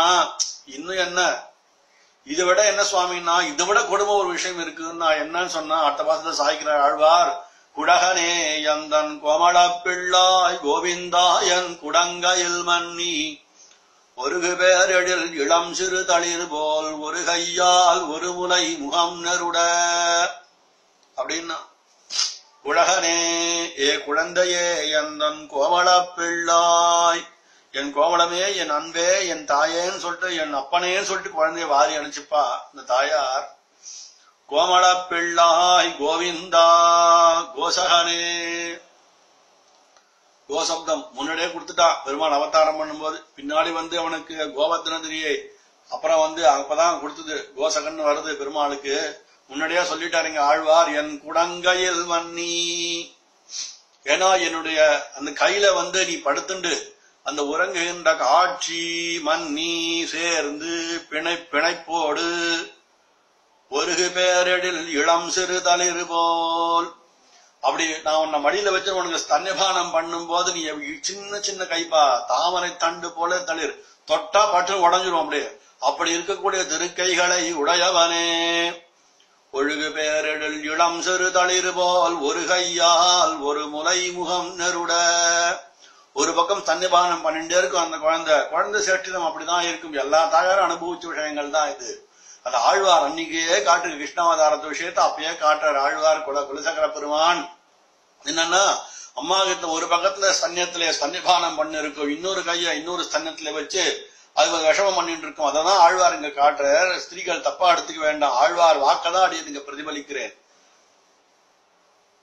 இன்னும் என்ன? இதை விட என்ன சுவாமின்னா இதை விட கொடுமை ஒரு விஷயம் இருக்குன்னா என்னன்னு சொன்னா அடுத்த பாசத்துல சாய்க்கிறார் ஆழ்வார். குடகனே எந்தன் கோமள பிள்ளாய் கோவிந்தாயன் குடங்கையில் மன்னி. ஒரு பேரெழில் இளம் சிறு தளிர் போல் ஒரு கையால் ஒரு முலை முகம் நருட. அப்படின்னா உலகனே ஏ குழந்தையே எந்தன் கோவளப் பிள்ளாய். என் கோமளமே என் அன்பே என் தாயேன்னு சொல்லிட்டு என் அப்பனேன்னு சொல்லிட்டு குழந்தைய வாரி அனுப்பிச்சுப்பா. இந்த தாயார் கோமளப் பிள்ளாய் கோவிந்தா கோசகனே. கோசப்தம் முன்னாடியே கொடுத்துட்டா. பெருமாள் அவதாரம் பண்ணும்போது பின்னாடி வந்து அவனுக்கு கோவர்தனதிரியை அப்புறம் வந்து அப்பதான் கொடுத்தது கோசகன் வருது பெருமாளுக்கு. முன்னாடியே சொல்லிட்டாருங்க ஆழ்வார் என் குடங்கையில் வன்னி. ஏன்னா என்னுடைய அந்த கையில வந்து நீ படுத்துண்டு. அந்த உறங்குகின்ற காட்சி மன்னி சேர்ந்து பிணை பிணைப்போடு ஒருகு பேரெழில் இளம் சிறு தளிர் போல். அப்படி நான் உன்னை மடியில வச்சு உனக்கு ஸ்தன்யபானம் பண்ணும் போது நீ சின்ன சின்ன கைப்பா தாமரை தண்டு போல தளிர். தொட்டா பற்று உடஞ்சிரும் அப்படியே. அப்படி இருக்கக்கூடிய திருக்கைகளை உடையவனே. ஒழுகு பேரெழில் இளம் சிறு தளிர்போல் ஒரு கையால் ஒரு முலை முகம் நெருட. ஒரு பக்கம் தன்னிபானம் பண்ணிட்டே இருக்கும் அந்த குழந்தை. குழந்தை சேஷ்டிதம் அப்படிதான் இருக்கும். எல்லா தாயாரும் அனுபவிச்ச விஷயங்கள் தான் இது. அந்த ஆழ்வார் அன்னைக்கே காட்டு கிருஷ்ணாவதாரத்து விஷயத்த அப்பயே காட்டுறார். ஆழ்வார் குல குலசகர பெருமான். என்னன்னா அம்மா கிட்ட ஒரு பக்கத்துல ஸ்தன்யத்திலே ஸ்தன்யபானம் பண்ணிருக்கும். இன்னொரு கையை இன்னொரு ஸ்தன்யத்துல வச்சு அது ஒரு விஷமம் பண்ணிட்டு இருக்கும் அததான் ஆழ்வார் இங்க காட்டுறார். ஸ்திரீகள் தப்பா எடுத்துக்க வேண்டாம். ஆழ்வார் வாக்கதான் அடியது இங்க பிரதிபலிக்கிறேன்.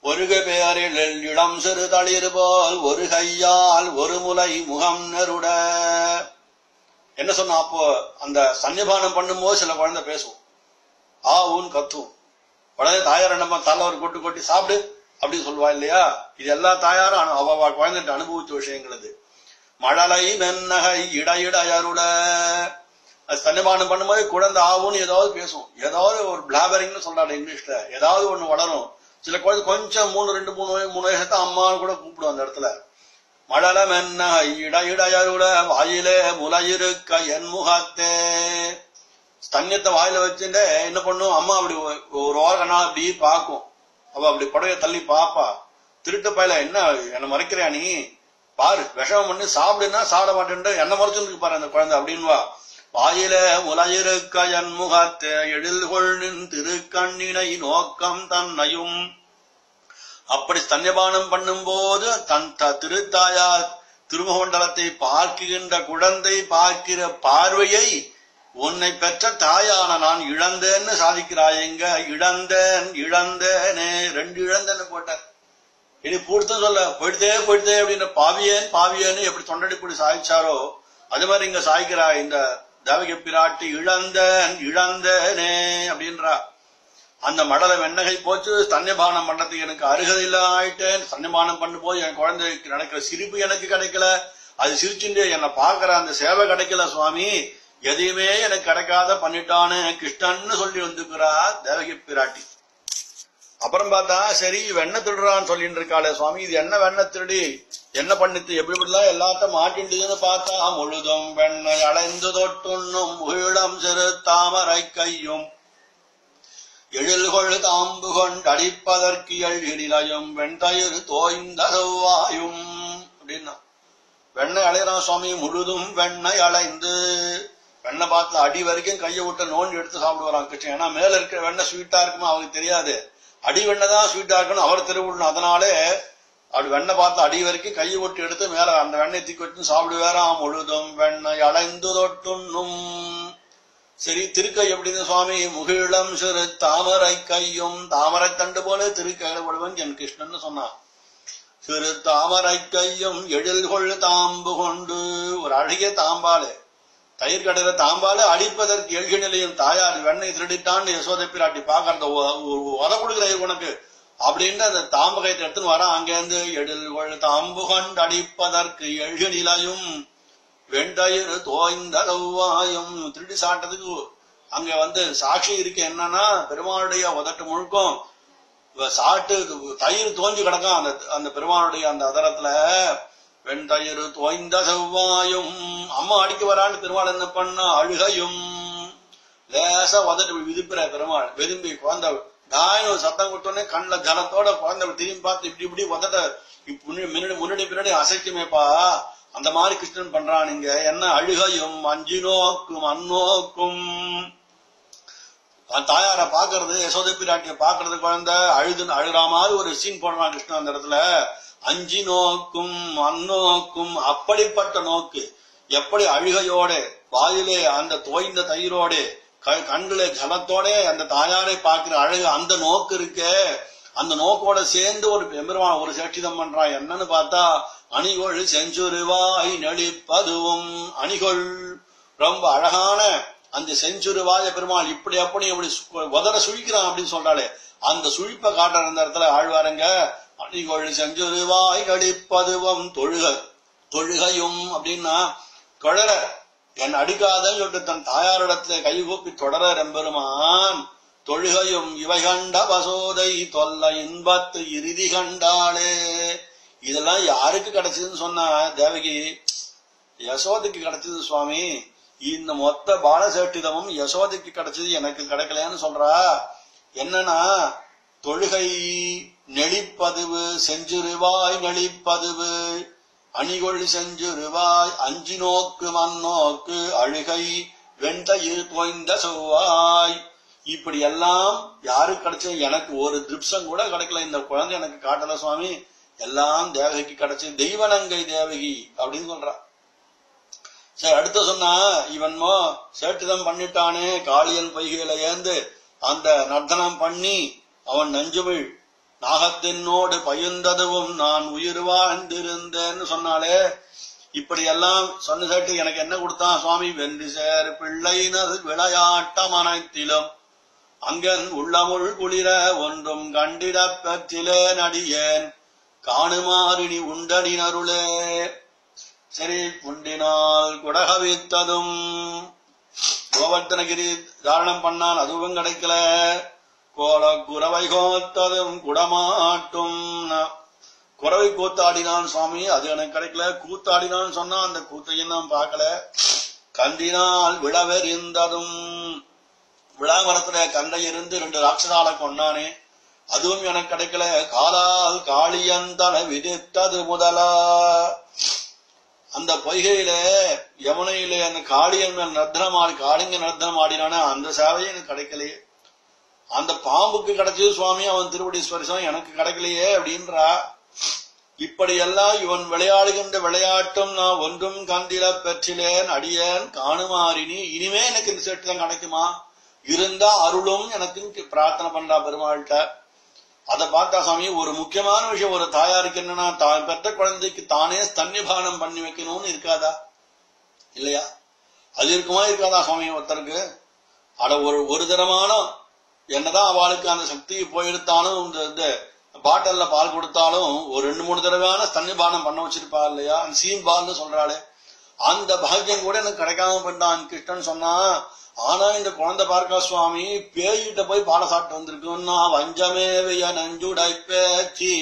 ஒருக பேரில் இளம் சிறு தளிர் போல் ஒரு கையால் ஒரு முலை முகம் நெருட. என்ன சொன்னா அப்போ அந்த சன்னிபானம் பண்ணும்போது சில குழந்தை பேசுவோம். ஆ ஊன் கத்தும். உடனே தாயார் நம்ம தலை ஒரு கொட்டு கொட்டி சாப்பிடு அப்படின்னு சொல்லுவா இல்லையா? இது எல்லா தாயாரும் அனு- அவ குழந்தைகிட்ட அனுபவிச்ச விஷயங்கள் மழலை மென்னகை இடையிடையருட அது சன்னிபானம் பண்ணும்போது குழந்தை ஆவுன்னு ஏதாவது பேசும் ஏதாவது ஒரு பிளாபரிங்னு சொல்றாரு இங்கிலீஷ்ல. ஏதாவது ஒண்ணு வளரும். சில குழந்தை கொஞ்சம் மூணு ரெண்டு மூணு மூணு வயசத்தை அம்மான்னு கூட கூப்பிடும் அந்த இடத்துல. மழலம் என்ன இடையிடையருட வாயிலே முலையிருக்க என் முகத்தே. ஸ்தன்யத்தை வாயில வச்சுட்டு என்ன பண்ணும்? அம்மா அப்படி ஒரு ஓரகனா அப்படி பார்க்கும். அவ அப்படி புடவைய தள்ளி பாப்பா திருட்டு பயில என்ன என்ன மறைக்கிறியா நீ? பாரு விஷம் பண்ணி சாப்பிடுன்னா சாப்பிட மாட்டேன்ட்டு என்ன மறைச்சுருக்கு பாரு அந்த குழந்தை. அப்படின்வா வாயில உலகிருக்க என் எழில் கொள்ளின் திருக்கண்ணினை நோக்கம் தன்னையும். அப்படி ஸ்தன்யபானம் பண்ணும்போது தன் த- திருத்தாயார் திருமகண்டலத்தை பார்க்கின்ற குழந்தை பார்க்கிற பார்வையை உன்னை பெற்ற தாயான நான் இழந்தேன்னு சாதிக்கிறாயங்க இழந்தேன் இழந்தேனே. ரெண்டு இழந்தேன்னு போட்டார். இனி பூர்த்தம் சொல்ல போயிடுதே போயிடுதே அப்படின்னு பாவியேன் பாவியேன்னு எப்படி தொண்டடிப்படி சாய்ச்சாரோ அது மாதிரி இங்க சாய்க்கிறா இந்த தேவகி பிராட்டி இழந்தன் இழந்தனே அப்படின்றா. அந்த மடலை வெண்ணகை போச்சு ஸ்தன்யபானம் பண்றதுக்கு எனக்கு அருகதையில ஆயிட்டேன். ஸ்தன்யபானம் பண்ணும்போது என் குழந்தைக்கு நடக்கிற சிரிப்பு எனக்கு கிடைக்கல. அது சிரிச்சுட்டு என்னை பாக்குற அந்த சேவை கிடைக்கல சுவாமி. எதையுமே எனக்கு கிடைக்காத பண்ணிட்டானு கிருஷ்ணன்னு சொல்லி வந்துக்கிறா தேவகி பிராட்டி. அப்புறம் பார்த்தா சரி வெண்ண திருடுறான்னு சொல்லிட்டு இருக்காளே சுவாமி. இது என்ன வெண்ண திருடி? என்ன பண்ணித்து எப்படி இப்படிலாம் எல்லாத்தையும் மாட்டிண்டுதுன்னு பார்த்தா முழுதும் வெண்ணை அலைந்து தொட்டுண்ணும் உயிடம் சிறு தாமரை கையும். எழில்கொள் தாம்பு கொண்டடிப்பதற்கு எழிலையும் வெண்தயிர் தோய்ந்த அப்படின்னா வெண்ணை அலையறான் சுவாமி முழுதும் வெண்ணெய் அலைந்து. வெண்ணை பார்த்து அடி வரைக்கும் கையை விட்டு நோண்டி எடுத்து சாப்பிடுவாராம் கிருஷ்ணன். ஏன்னா மேல இருக்கிற வெண்ணை ஸ்வீட்டா இருக்குமா அவருக்கு தெரியாது. அடி வெண்ணெய் தான் ஸ்வீட்டா இருக்கணும். அவர் திருவிழணும். அதனாலே அப்படி வெண்ணெய் பார்த்து அடி வரைக்கும் கையை ஒட்டி எடுத்து மேல அந்த வெண்ணெய் தூக்கி வச்சு சாப்பிடுவேறாம் முழுதும் வெண்ணெய் அலைந்து தொட்டுண்ணும். சரி திருக்கை எப்படின்னு சுவாமி? முகிழம் சிறு தாமரை கையும் தாமரை தண்டு போல திருக்கையிலப்படுவன் என் கிருஷ்ணன் சொன்னான். சிறு தாமரை கையும் எழில்கொள் தாம்பு கொண்டு ஒரு அழகிய தாம்பாலு தயிர் கடல தாம்பால அடிப்பதற்கு எழுக நிலையில் தாயார் வெண்ணை திருடிட்டான்னு யசோதை பிராட்டி பாக்குறத உத கொடுக்குற உனக்கு. அப்படின்னு அந்த தாம்பகத்தை எடுத்துன்னு வரான். அங்கேருந்து எழில்கொள் தாம்பு கொண்டு அடிப்பதற்கு எழுக நிலையும் வெண்டயிறு தோய்ந்த திருடி சாட்டதுக்கு அங்க வந்து சாட்சி இருக்கு என்னன்னா பெருமாளுடைய உதட்டு முழுக்கும் சாட்டு தயிர் தோஞ்சு கிடக்கும். அந்த அந்த பெருமாளுடைய அந்த அதரத்துல வெண்தயிறு தோய்ந்த செவ்வாயும் அம்மா அடிக்க வரான்னு பெருமாள் என்ன பண்ணா? அழுகையும் லேசா வந்துட்டு விதிப்புற பெருமாள். விரும்பி குழந்தை தாயின் ஒரு சத்தம் கொடுத்தோடனே கண்ணுல ஜலத்தோட குழந்தை திரும்பி பார்த்து இப்படி இப்படி வந்துட்ட முன்னாடி முன்னாடி பின்னாடி அசைக்குமேப்பா. அந்த மாதிரி கிருஷ்ணன் பண்றானுங்க என்ன அழுகையும் அஞ்சு நோக்கும் அந்நோக்கும் தாயார பாக்குறது யசோதை பிராட்டிய பாக்குறது குழந்தை அழுதுன்னு அழுகிற மாதிரி ஒரு சீன் போடுறான் கிருஷ்ணன் அந்த இடத்துல. அஞ்சு நோக்கும் அந்நோக்கும் அப்படிப்பட்ட நோக்கு. எப்படி அழுகையோட வாயிலே அந்த தோய்ந்த தயிரோட கண்களே ஜலத்தோட அந்த தாயாரை பார்க்கிற அழகு அந்த நோக்கு இருக்கே. அந்த நோக்கோட சேர்ந்து ஒரு பெருமான் ஒரு சேட்சிதம் பண்றான் என்னன்னு பார்த்தா அணிகொள் செஞ்சுருவாய் நெளிப்பதுவும் அணிகொள். ரொம்ப அழகான அந்த செஞ்சுருவாய பெருமாள் இப்படி அப்படி இப்படி உதற சுழிக்கிறான் அப்படின்னு சொல்றாளே. அந்த சுழிப்பை காட்டுற அந்த இடத்துல ஆழ்வாருங்க அணிகொள் செஞ்சுருவாய் அடிப்பதுவம் தொழுக. தொழுகையும் அப்படின்னா தொடர என் அடிக்காதன்னு சொல்லிட்டு தன் தாயாரிடத்துல கைகூப்பி தொடர எம்பெருமான். தொழுகையும் இவை கண்ட பசோதை தொல்ல இன்பத்து இறுதி கண்டாளே. இதெல்லாம் யாருக்கு கிடைச்சதுன்னு சொன்ன தேவகி யசோதைக்கு கிடைச்சது சுவாமி. இந்த மொத்த பாலசேட்டிதமும் யசோதைக்கு கிடைச்சது எனக்கு கிடைக்கலன்னு சொல்றா. என்னன்னா தொழுகை நெளிப்பதுவு செஞ்சுருவாய் நெளிப்பதுவு. அணிகொள் செஞ்சுருவாய் அஞ்சு நோக்கு மண்ணோக்கு அழுகை வெண்தயிர் தோய்ந்த செவ்வாய். இப்படி எல்லாம் யாருக்கு கிடைச்சது? எனக்கு ஒரு திருப்சம் கூட கிடைக்கல. இந்த குழந்தை எனக்கு காட்டல சுவாமி. எல்லாம் தேவகிக்கு கிடைச்சது தெய்வனங்கை தேவகி அப்படின்னு சொல்றான் சரி அடுத்து சொன்னா இவன்மோ சேட்டுதம் பண்ணிட்டானே காளியன் பொய்கையில ஏந்து அந்த நர்த்தனம் பண்ணி அவன் நஞ்சுமிழ் நாகத்தினோடு பயுந்ததுவும் நான் உயிர் வாழ்ந்திருந்தேன்னு சொன்னாலே இப்படி எல்லாம் சொன்ன சேட்டு எனக்கு என்ன கொடுத்தான் சுவாமி? வென்று சேர் பிள்ளையினர் விளையாட்டம் அனைத்திலும். அங்கன் உள்ளமுள் குளிர ஒன்றும் கண்டிட பெற்றிலே நடியேன். காணுமாறினி உண்டடினருளே. சரி உண்டினால் குடகவித்ததும். கோவர்த்தனகிரி தாரணம் பண்ணான் அதுவும் கிடைக்கல. கோல குறவை கோத்ததும் குடமாட்டும். குறவை கூத்தாடினான் சுவாமி அது எனக்கு கிடைக்கல. கூத்தாடினான்னு சொன்னா அந்த கூத்தையும் நான் பார்க்கல. கண்டினால் விழவெறிந்ததும் விழாமரத்துல கண்டை இருந்து ரெண்டு ராட்சதால கொண்டானே அதுவும் எனக்கு கிடைக்கல. காலால் காளியந்தன விதித்தது முதலா. அந்த பொய்கையில யமுனையில அந்த காளியன் மேல் ஆடி காளிங்க நர்தனம் ஆடினானே அந்த சேவையும் எனக்கு கிடைக்கலையே. அந்த பாம்புக்கு கிடைச்சது சுவாமி அவன் திருவடி ஸ்பரிசம் எனக்கு கிடைக்கலையே அப்படின்றா. இப்படியெல்லாம் இவன் விளையாடுகின்ற விளையாட்டும் நான் ஒன்றும் கண்டில பெற்றிலேன் அடியேன் காணுமாறினி. இனிமே எனக்கு இந்த செட்டு தான் கிடைக்குமா? இருந்தா அருளும் எனக்கு பிரார்த்தனை பண்றா பெருமாள்கிட்ட. அதை பார்த்தா சாமி ஒரு முக்கியமான விஷயம் ஒரு தாயாருக்கு என்னன்னா தான் பெற்ற குழந்தைக்கு தானே ஸ்தன்யபானம் பண்ணி வைக்கணும்னு இருக்காதா? இல்லையா? அது இருக்குமா இருக்காதா சுவாமி ஒருத்தருக்கு? அட ஒரு ஒரு தரமான என்னதான் அவளுக்கு அந்த சக்தி போயிருத்தாலும் இந்த இந்த பாட்டல்ல பால் கொடுத்தாலும் ஒரு ரெண்டு மூணு தடவையான ஸ்தன்யபானம் பண்ண வச்சிருப்பா இல்லையா? அந்த சீம்பால்னு சொல்றாளே. அந்த பாக்கியம் கூட எனக்கு கிடைக்காம பண்ணான் கிருஷ்ணன் சொன்னா ஆனா இந்த குழந்தை பார்க்கா சுவாமி பேய்கிட்ட போய் பாலை சாப்பிட்டு வந்திருக்குன்னா வஞ்சமேவைய நஞ்சுடை பேச்சி.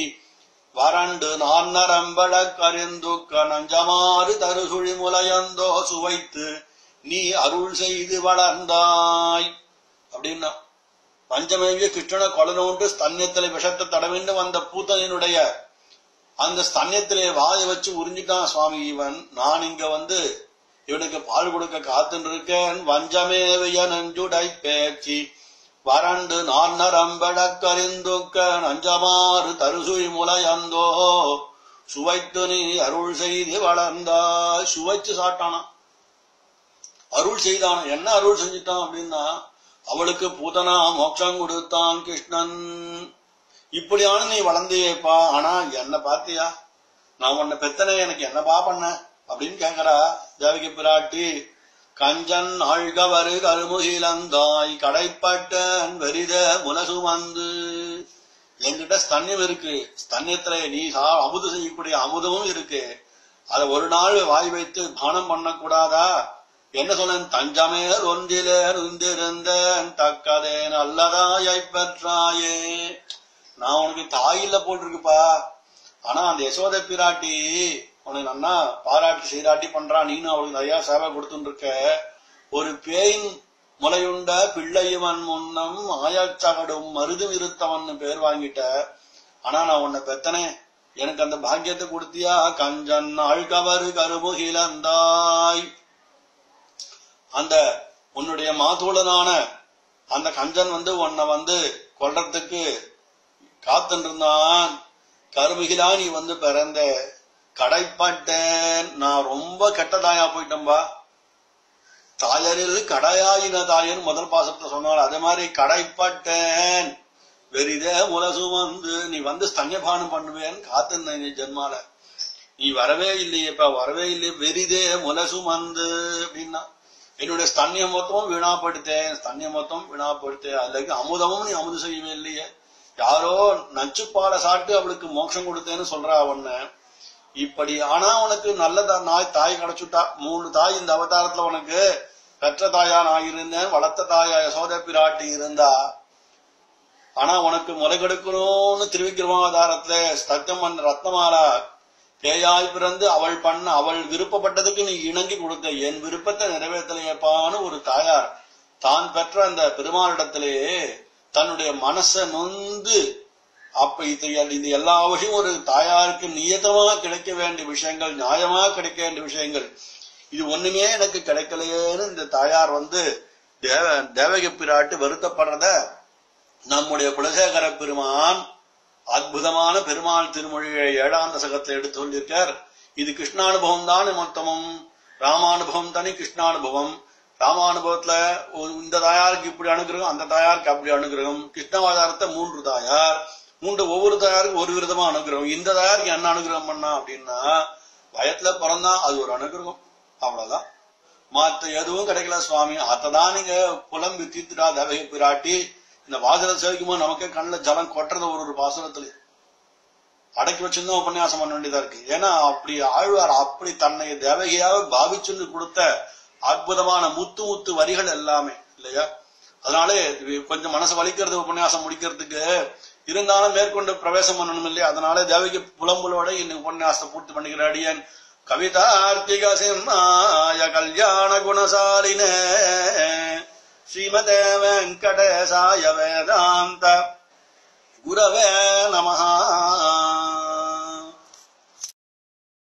வறண்டு நான் நரம்பட கரிந்துக்க நஞ்சமாறு தருசுழி முலையந்தோ சுவைத்து நீ அருள் செய்து வளர்ந்தாய். அப்படின்னா பஞ்சமேவிய கிருஷ்ணனை உண்டு ஸ்தன்யத்திலே விஷத்தை தடவிண்டு வந்த பூத்தனினுடைய அந்த ஸ்தன்யத்திலே வாயை வச்சு உறிஞ்சிட்டான் சுவாமி இவன். நான் இங்க வந்து இவனுக்கு பால் கொடுக்க காத்துன்னு இருக்கேன் வஞ்சமேவிய நஞ்சுடை பேச்சு. வறண்டு நான் நரம்படக்கறிந்துக்க நஞ்சமாறு தருசுய் முளையந்தோ சுவைத்து நீ அருள் செய்து வளர்ந்தாய் சுவைச்சு சாட்டானா அருள் செய்தான். என்ன அருள் செஞ்சிட்டான் அப்படின்னா அவளுக்கு பூதனா மோட்சம் கொடுத்தான் கிருஷ்ணன். இப்படியான நீ வளர்ந்தியேப்பா ஆனா என்ன பாத்தியா? நான் உன்னை பெத்தனே எனக்கு என்னப்பா பண்ண? அப்படின்னு கேக்குறா தேவகி பிராட்டி. கஞ்சன் ஆழ்கவரு கருமுகிலந்தாய் கடைப்பட்டன் வெறித முனசுமந்து என்கிட்ட ஸ்தன்யம் இருக்கு. ஸ்தன்யத்துல நீ சா அமுது செய்யக்கூடிய அமுதமும் இருக்கு. அத ஒரு நாள் வாய் வைத்து பானம் பண்ணக்கூடாதா? என்ன சொன்னேன்? தஞ்சமேல் ஒன்றிலே இருந்திருந்தேன் தக்கதே நல்லதாயை பெற்றாயே நான் உனக்கு தாயில போட்டிருக்குப்பா. ஆனா அந்த யசோத பிராட்டி உனக்கு நன்னா பாராட்டி சீராட்டி பண்றா. நீனும் அவளுக்கு நிறைய சேவை கொடுத்துருக்க. ஒரு பேயின் முலையுண்ட பிள்ளையவன் முன்னம் ஆயாச்சகடும் மருது இருத்தவன் பேர் வாங்கிட்ட. ஆனா நான் உன்னை பெத்தனே. எனக்கு அந்த பாக்கியத்தை கொடுத்தியா? கஞ்சன் அழ்கவரு கருமுகிலந்தாய் அந்த உன்னுடைய மாதோழனான அந்த கஞ்சன் வந்து உன்னை வந்து கொல்றதுக்கு காத்துருந்தான் இருந்தான் நீ வந்து பிறந்த கடைப்பட்டேன். நான் ரொம்ப கெட்டதாயா போயிட்டம்பா தாயரில் கடையாயின தாயர் முதல் பாசத்தை சொன்னால் அதே மாதிரி கடைப்பட்டேன். வெறிதே உலசு வந்து நீ வந்து ஸ்தன்யபானம் பண்ணுவேன். காத்திருந்தேன் நீ ஜென்மால. நீ வரவே இல்லையே இப்ப வரவே இல்லையே. வெறிதே முலசு வந்து அப்படின்னா. என்னுடைய ஸ்தன்ய மொத்தமும் வீணாப்படுத்தேன் ஸ்தன்ய மொத்தம் வீணாப்படுத்தேன் அதுக்கு அமுதமும் நீ அமுது செய்யவே இல்லையே. யாரோ நச்சுப்பாலை சாப்பிட்டு அவளுக்கு மோட்சம் கொடுத்தேன்னு சொல்றா உன்ன இப்படி ஆனா உனக்கு நல்ல நாய் தாய் கிடைச்சுட்டா. மூணு தாய் இந்த அவதாரத்துல உனக்கு. பெற்ற தாயா நான் இருந்தேன் வளர்த்த தாயா யசோத பிராட்டி இருந்தா. ஆனா உனக்கு முலை கெடுக்கணும்னு திருவிக்கிரமாவதாரத்துல ஸ்தத்தம் பண்ண ரத்னமாலா பேயாய் பிறந்து அவள் பண்ண அவள் விருப்பப்பட்டதுக்கு நீ இணங்கி கொடுக்க என் விருப்பத்தை நிறைவேற்றலையப்பான்னு ஒரு தாயார் தான் பெற்ற அந்த பெருமாளிடத்திலேயே தன்னுடைய மனச நொந்து அப்ப இது எல்- இது எல்லா ஒரு தாயாருக்கு நியதமா கிடைக்க வேண்டிய விஷயங்கள் நியாயமா கிடைக்க வேண்டிய விஷயங்கள். இது ஒண்ணுமே எனக்கு கிடைக்கலையேன்னு இந்த தாயார் வந்து தேவ தேவகி பிராட்டு வருத்தப்படுறத நம்முடைய குலசேகர பெருமான் அற்புதமான பெருமாள் திருமொழியை ஏழாம் தசகத்தை எடுத்து சொல்லியிருக்கார் இது கிருஷ்ணானுபவம் தான் மொத்தமும் ராமானுபவம் தனி கிருஷ்ணானுபவம். ராமானுபவத்துல ஒரு- இந்த தாயாருக்கு இப்படி அனுகிரகம் அந்த தாயாருக்கு அப்படி அனுகிரகம் கிருஷ்ணாவதாரத்தை மூன்று தாயார் மூன்று ஒவ்வொரு தாயாருக்கும் ஒரு விதமா அனுகிரகம். இந்த தாயாருக்கு என்ன அனுகிரகம் பண்ணா அப்படின்னா வயத்துல பிறந்தா அது ஒரு அனுகிரகம். அவ்வளவுதான். மத்த எதுவும் கிடைக்கல சுவாமி. அத்ததான் நீங்க புலம்பி தீர்த்துடா தவகை பிராட்டி. இந்த வாசல சேவிக்கும்போது நமக்கே கண்ணில் ஜலம் கொட்டுறது ஒரு ஒரு பாசுரத்துல அடக்கி வச்சிருந்தோம் உபன்யாசம் பண்ண வேண்டியதா இருக்கு. ஏன்னா அப்படி ஆழ்வார் அப்படி தன்னை தேவகையாக பாவிச்சுன்னு கொடுத்த அற்புதமான முத்து முத்து வரிகள் எல்லாமே இல்லையா? அதனாலே கொஞ்சம் மனசு வலிக்கிறது உபன்யாசம் முடிக்கிறதுக்கு இருந்தாலும் மேற்கொண்டு பிரவேசம் பண்ணணும் இல்லையா? அதனால தேவகி புலம்புலோட இன்னைக்கு உபன்யாசத்தை பூர்த்தி பண்ணிக்கிற அடியன். கவிதார்த்திக சிம்மாய கல்யாண குணசாலினே. ஸ்ரீமதே வெங்கடேசாய வேதாந்த குரவே நமஹா.